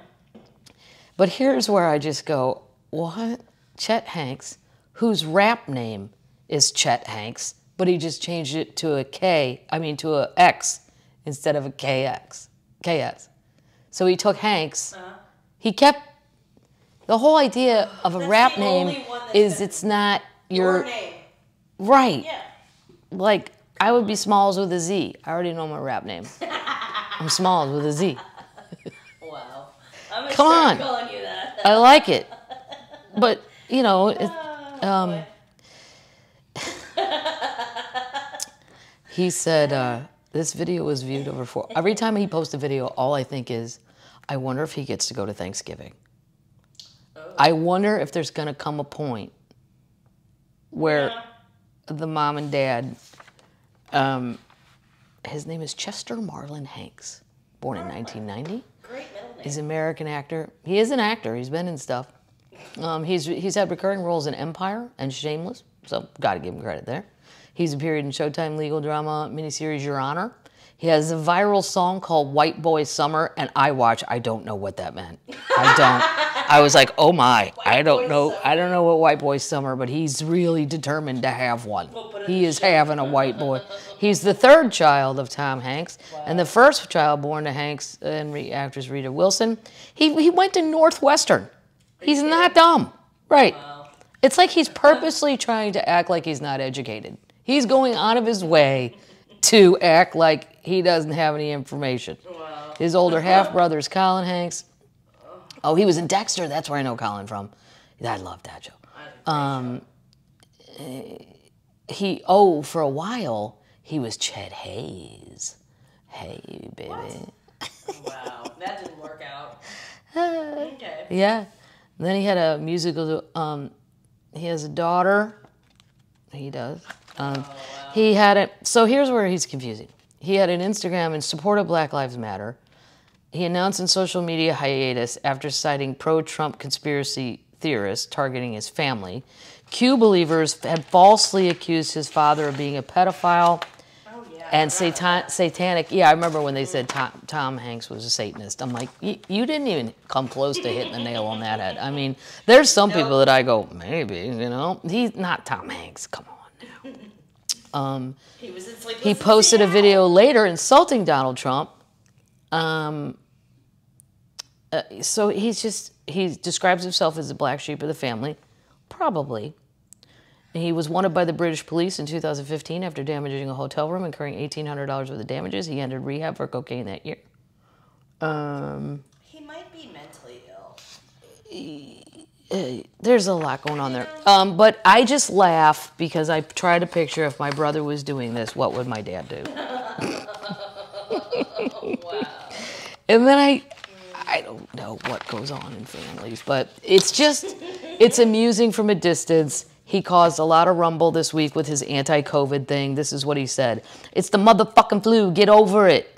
But here's where I just go, what? Chet Hanks, whose rap name is Chet Hanks, but he just changed it to a K, I mean to a X instead of a KX, KS. So he took Hanks. He kept the whole idea of a. That's rap name is one that is fits. it's not Your your name. right. Yeah. Like I would be Smalls with a Z. I already know my rap name. [LAUGHS] I'm Smalls with a Z. Wow. I'm Come on. calling you that. I like it, but you know, [LAUGHS] it, um, [LAUGHS] he said uh, this video was viewed over four. Every time he posts a video, all I think is, I wonder if he gets to go to Thanksgiving. I wonder if there's gonna come a point where Yeah. the mom and dad, um, his name is Chester Marlon Hanks, born in 1990. Great middle name. He's an American actor. He is an actor. He's been in stuff. Um, he's he's had recurring roles in Empire and Shameless, so got to give him credit there. He's appeared in Showtime legal drama miniseries Your Honor. He has a viral song called White Boy Summer, and I watch. I don't know what that meant. I don't. [LAUGHS] I was like, oh my, I don't know. Summer. I don't know what White Boy Summer, but he's really determined to have one. We'll He is having a white boy. He's the third child of Tom Hanks, and the first child born to Hanks and re- actress Rita Wilson. He he went to Northwestern. He's not dumb, right? It's like he's purposely trying to act like he's not educated. He's going out of his way to act like he doesn't have any information. Wow. His older half brother is Colin Hanks. Oh, he was in Dexter. That's where I know Colin from. I love that show. Um, he oh for a while he was Chet Haze. Hey baby. Wow. That didn't work out. [LAUGHS] Okay. Yeah. Then he had a musical. Um, he has a daughter. He does. Um, He had it. So here's where he's confusing. He had an Instagram in support of Black Lives Matter. He announced in social media hiatus after citing pro-Trump conspiracy theorists targeting his family. Q believers had falsely accused his father of being a pedophile Oh yeah. and satan- satanic. Yeah, I remember when they said Tom, Tom Hanks was a Satanist. I'm like, "Y- you didn't even come close to hitting the nail on that head. I mean, there's some people that I go, maybe, you know, he's not Tom Hanks. Come on now. [LAUGHS] Um, he was He posted a video later insulting Donald Trump. Um, uh, so he's just he describes himself as the black sheep of the family, probably. He was wanted by the British police in 2015 after damaging a hotel room, incurring $1,800 worth of damages. He entered rehab for cocaine that year. Um, He might be mentally ill. there's a lot going on there. Um, but I just laugh because I try to picture if my brother was doing this, what would my dad do? [LAUGHS] And then I, I don't know what goes on in families, but it's just, it's amusing from a distance. He caused a lot of rumble this week with his anti-COVID thing. This is what he said: "It's the motherfucking flu. Get over it."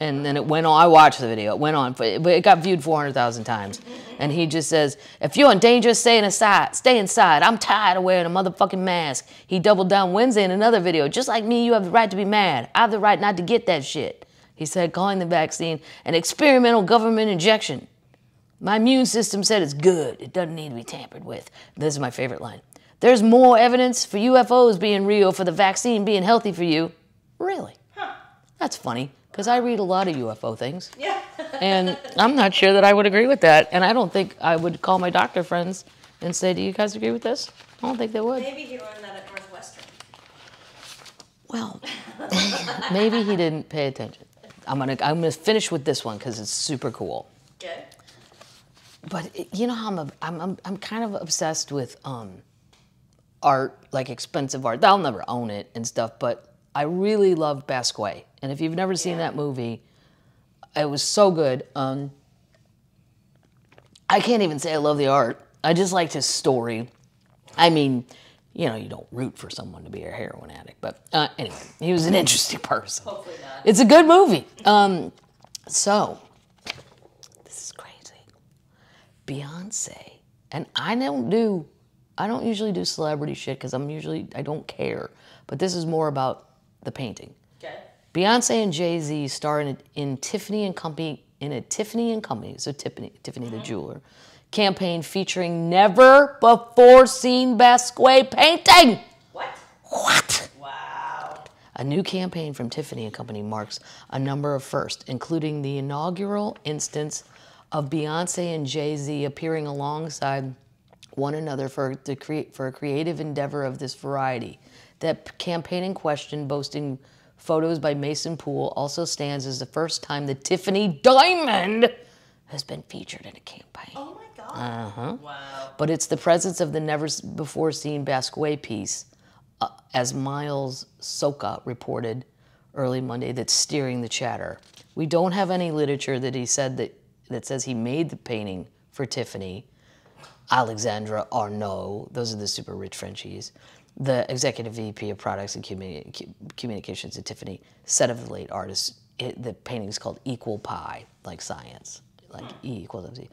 And then it went on. I watched the video. It went on, but it got viewed 400,000 times. And he just says, "If you're in danger, stay inside. Stay inside. I'm tired of wearing a motherfucking mask." He doubled down Wednesday in another video. Just like me, you have the right to be mad. I have the right not to get that shit. He said, calling the vaccine an experimental government injection. My immune system said it's good. It doesn't need to be tampered with. This is my favorite line. There's more evidence for UFOs being real for the vaccine being healthy for you. Really? That's funny because I read a lot of UFO things. Yeah. [LAUGHS] And I'm not sure that I would agree with that. And I don't think I would call my doctor friends and say, Do you guys agree with this? I don't think they would. Maybe he learned that at Northwestern. Well, [LAUGHS] maybe he didn't pay attention. I'm gonna I'm gonna finish with this one because it's super cool. Good. But it- you know how I'm, a, I'm I'm I'm kind of obsessed with um, art, like expensive art. I'll never own it and stuff, but I really love Basquiat. And if you've never seen that movie, it was so good. Um, I can't even say I love the art. I just liked his story. I mean, you know, you don't root for someone to be a heroin addict, but uh, anyway, he was an interesting person. Hopefully not. It's a good movie. Um, so, this is crazy. Beyonce, and I don't do, I don't usually do celebrity shit because I'm usually, I don't care. But this is more about the painting. Good. Beyonce and Jay Z star in, in Tiffany and Company in a Tiffany and Company, so Tiffany, Tiffany the jeweler, campaign featuring never before seen Basquiat painting. What? What? Wow. A new campaign from Tiffany and Company marks a number of firsts, including the inaugural instance of Beyonce and Jay Z appearing alongside one another for the create for a creative endeavor of this variety. That campaign in question, boasting photos by Mason Poole, also stands as the first time the Tiffany Diamond has been featured in a campaign Oh my god. Uh huh. Wow. but it's the presence of the never before seen Basquiat piece, uh, as Miles Socha reported early Monday, that's steering the chatter. We don't have any literature that he said that, that says he made the painting for Tiffany. Alexandra Arnault, those are the super rich Frenchies, the executive VP of products and communi- communications at Tiffany, said of the late artist, it, the painting is called Equal Pi, like science, like E equals MC.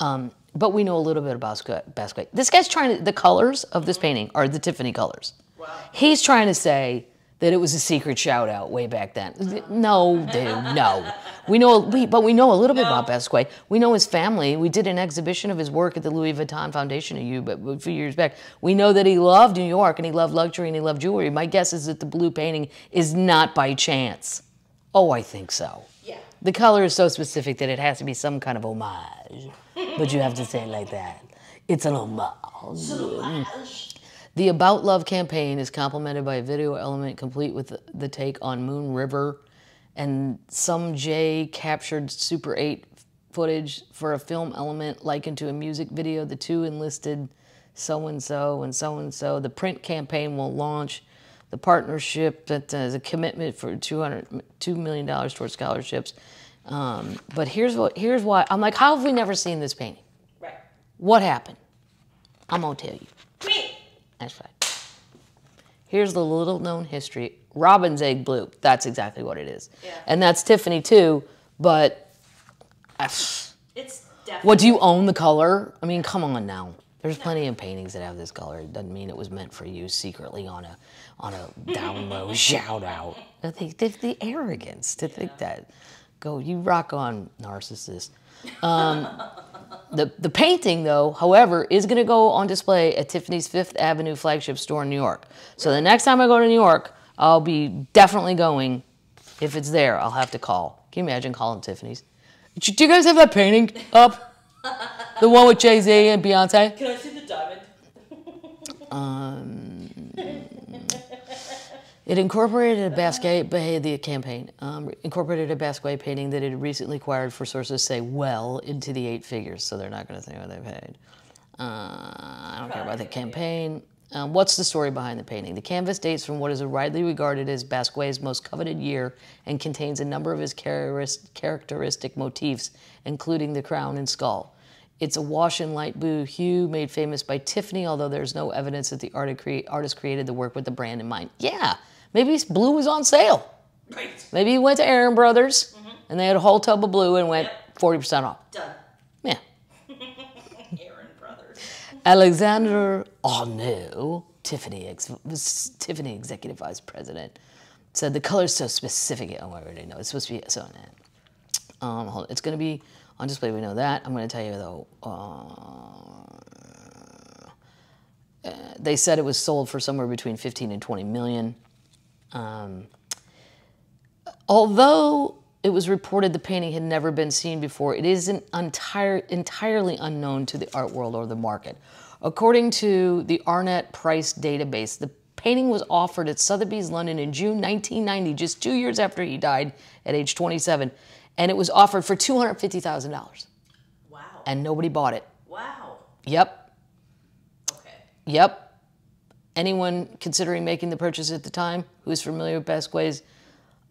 Um, but we know a little bit about Basquiat. Basquiat. This guy's trying to, the colors of this painting are the Tiffany colors. Wow. He's trying to say that it was a secret shout out way back then. No, dude, no. We know, we, but we know a little bit about Basquiat. We know his family. We did an exhibition of his work at the Louis Vuitton Foundation at you, but a few years back. We know that he loved New York and he loved luxury and he loved jewelry. My guess is that the blue painting is not by chance. Oh, I think so. The color is so specific that it has to be some kind of homage. but you have to say it like that. It's an homage. The About Love campaign is complemented by a video element complete with the- the take on Moon River and some J captured Super 8 footage for a film element likened to a music video. The two enlisted so and so and so and so. The print campaign will launch. The partnership that uh, is a commitment for 200, $2 million towards scholarships. Um, but here's what here's why I'm like, how have we never seen this painting? Right. What happened? I'm gonna tell you. Me. That's right. Here's the little known history. Robin's egg blue. That's exactly what it is. Yeah. And that's Tiffany too, but It's definitely. what do you own the color? I mean, come on now. There's plenty of paintings that have this color. It doesn't mean it was meant for you secretly on a on a down low [LAUGHS] shout out. Think the, the arrogance to think that. Go, you rock on, narcissist. Um, the, the painting, though, however, is going to go on display at Tiffany's Fifth Avenue flagship store in New York. So the next time I go to New York, I'll be definitely going. If it's there, I'll have to call. Can you imagine calling Tiffany's? Do you guys have that painting up? The one with Jay Z and Beyonce? Can I see the diamond? Um, It incorporated a Basquiat the campaign um, incorporated a Basquiat painting that it had recently acquired for sources say well into the eight figures, so they're not going to think what they paid. Uh, I don't care about the campaign. Um, what's the story behind the painting? The canvas dates from what is widely regarded as Basquiat's most coveted year and contains a number of his characteristic motifs, including the crown and skull. It's a wash in light blue hue made famous by Tiffany, although there's no evidence that the artist created the work with the brand in mind. Yeah, maybe blue was on sale. Right. Maybe he went to Aaron Brothers and they had a whole tub of blue and went Yep. 40% off. Done. Yeah. [LAUGHS] Aaron Brothers. Alexander Arnault, Tiffany, ex- Tiffany executive vice president, said the color's so specific. Oh, I already know. It's supposed to be so. nah. Um, hold on. It's going to be on display. We know that. I'm going to tell you though. Uh, uh, they said it was sold for somewhere between 15 and 20 million. Um, although it was reported the painting had never been seen before, it isn't entire, entirely unknown to the art world or the market. According to the Artnet Price database, the painting was offered at Sotheby's London in June 1990, just two years after he died at age 27, and it was offered for $250,000, Wow. and nobody bought it. wow. Yep, Okay. Yep. Anyone considering making the purchase at the time who's familiar with Basquiat's,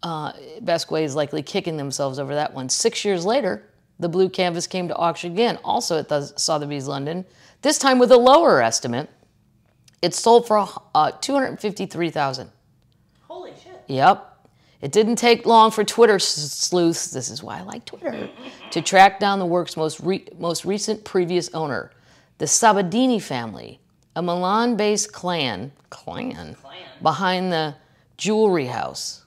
uh, Basquiat is likely kicking themselves over that one. Six years later, the blue canvas came to auction again, also at the Sotheby's London, this time with a lower estimate. It sold for uh, 253000 Holy shit. Yep. It didn't take long for Twitter sleuths, this is why I like Twitter, [LAUGHS] to track down the work's most, re- most recent previous owner, the Sabbadini family, a Milan based clan, clan, Clan. behind the jewelry house.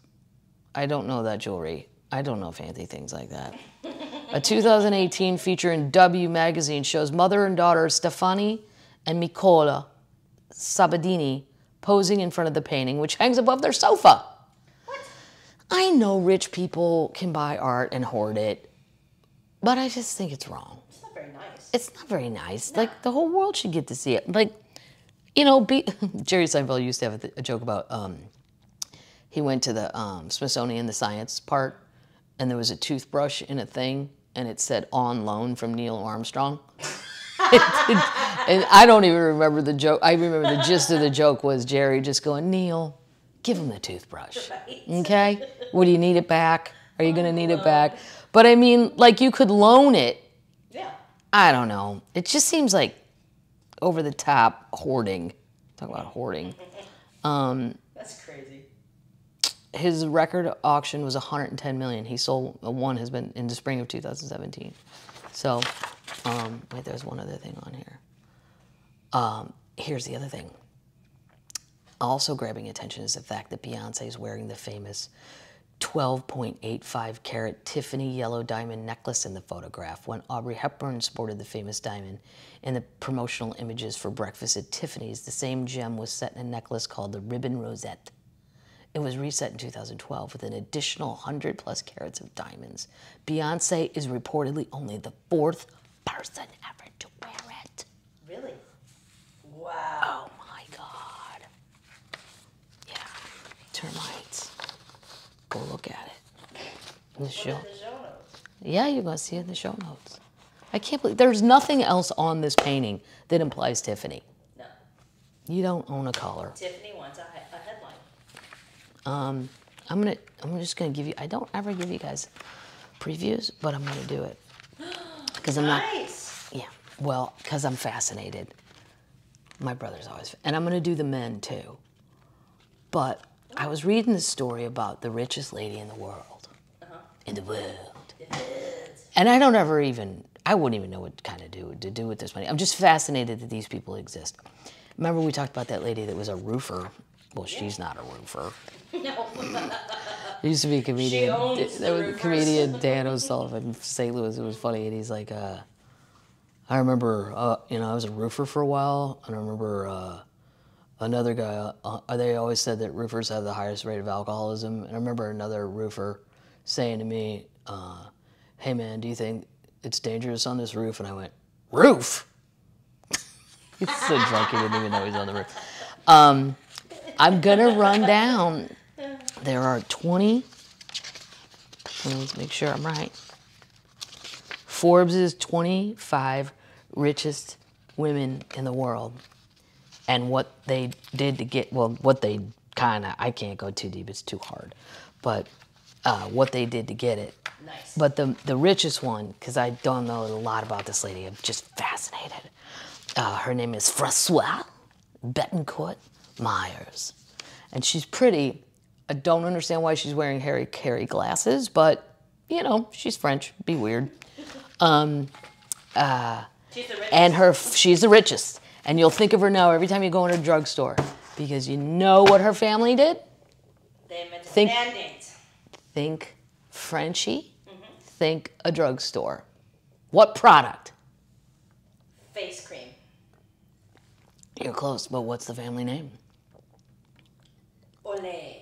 I don't know that jewelry. I don't know fancy things like that. A [LAUGHS] 2018 feature in W magazine shows mother and daughter Stefani and Nicola Sabbadini posing in front of the painting, which hangs above their sofa. I know rich people can buy art and hoard it, but I just think it's wrong. It's not very nice. It's not very nice. Like the whole world should get to see it. Like, you know, be, [LAUGHS] Jerry Seinfeld used to have a, a joke about. Um, he went to the um, Smithsonian, the science part, and there was a toothbrush in a thing, and it said "on loan" from Neil Armstrong. [LAUGHS] and I don't even remember the joke. I remember the gist of the joke was Jerry just going, "Neil, give him the toothbrush, okay? What do you need it back? Are you gonna need it back?" But I mean, like you could loan it Yeah. I don't know. It just seems like over the top hoarding. Talk about hoarding. That's crazy. His record auction was 110 million. He sold uh, one has been in the spring of 2017. So, um, wait, there's one other thing on here. Um, here's the other thing. Also grabbing attention is the fact that Beyonce is wearing the famous 12.85 carat Tiffany yellow diamond necklace in the photograph when Audrey Hepburn sported the famous diamond in the promotional images for Breakfast at Tiffany's. The same gem was set in a necklace called the Ribbon Rosette. It was reset in 2012 with an additional 100 plus carats of diamonds. Beyonce is reportedly only the fourth person ever to wear it. Really? Oh wow. Oh my God. Yeah. Termites. Go look at it. In the show. The show notes. Yeah, you're to see it in the show notes. I can't believe there's nothing else on this painting that implies Tiffany. No. You don't own a collar. Tiffany wants a, a headline. Um, I'm gonna. I'm just gonna give you. I don't ever give you guys previews, but I'm gonna do it [GASPS] because I'm not. Nice. Yeah. Well, because I'm fascinated. My brother's always, and I'm gonna do the men too. But I was reading this story about the richest lady in the world, in the world, and I don't ever even. I wouldn't even know what kind of do to do with this money. I'm just fascinated that these people exist. Remember we talked about that lady that was a roofer. Well, she's not a roofer. [LAUGHS] No. Used to be a comedian. the was a comedian Dan O'Sullivan from St. Louis. It was funny, and he's like, uh, I remember, uh, you know, I was a roofer for a while, and I remember uh, another guy. Uh, they always said that roofers have the highest rate of alcoholism, and I remember another roofer saying to me, uh, "Hey man, do you think it's dangerous on this roof?" And I went, "Roof." [LAUGHS] he's so drunk he didn't even know he's on the roof. Um, I'm gonna run down. There are 20. Let's make sure I'm right. Forbes' 25 richest women in the world. And what they did to get well, what they kind of I can't go too deep; it's too hard. But uh, what they did to get it. Nice. But the the richest one, because I don't know a lot about this lady, I'm just fascinated. Uh, her name is François Bettencourt Meyers, and she's pretty. I don't understand why she's wearing Harry Caray glasses, but you know she's French. Be weird. [LAUGHS] She's the richest. And her, she's the richest, and you'll think of her now every time you go in a drugstore because you know what her family did. they think-. Think Frenchie. Mm-hmm. Think a drugstore. What product? Face cream. You're close, but what's the family name? Olay.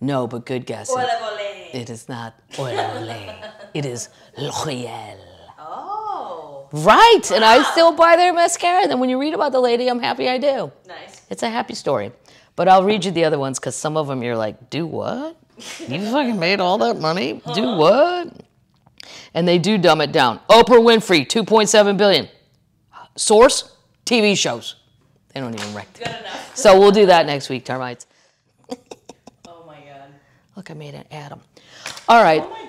No, but good guess. Ole olay. it is not Olé. it is [LAUGHS] L'Oreal. Right, and I still buy their mascara. And then when you read about the lady, I'm happy I do. nice. It's a happy story. But I'll read you the other ones because some of them you're like, do what? You fucking made all that money? Do what? And they do dumb it down. Oprah Winfrey, 2.7 billion. Source, TV shows. They don't even rank. Good enough. So we'll do that next week, termites. [LAUGHS] Oh my god. Look, I made an atom. All right, Oh. Wow.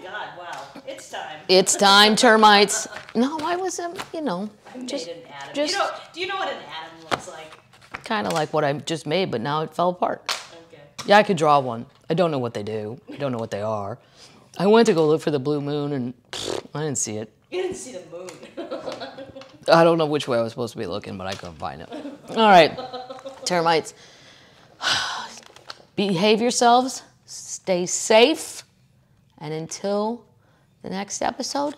It's time. it's time, termites. No, I was, um, you know, just, made an atom. just you know, do you know what an atom looks like? kind of like what I just made, but now it fell apart. Okay. Yeah, I could draw one. I don't know what they do. I don't know what they are. I went to go look for the blue moon and I didn't see it. You didn't see the moon. I don't know which way I was supposed to be looking, but I couldn't find it. All right, termites. [SIGHS] Behave yourselves, stay safe, and until the next episode,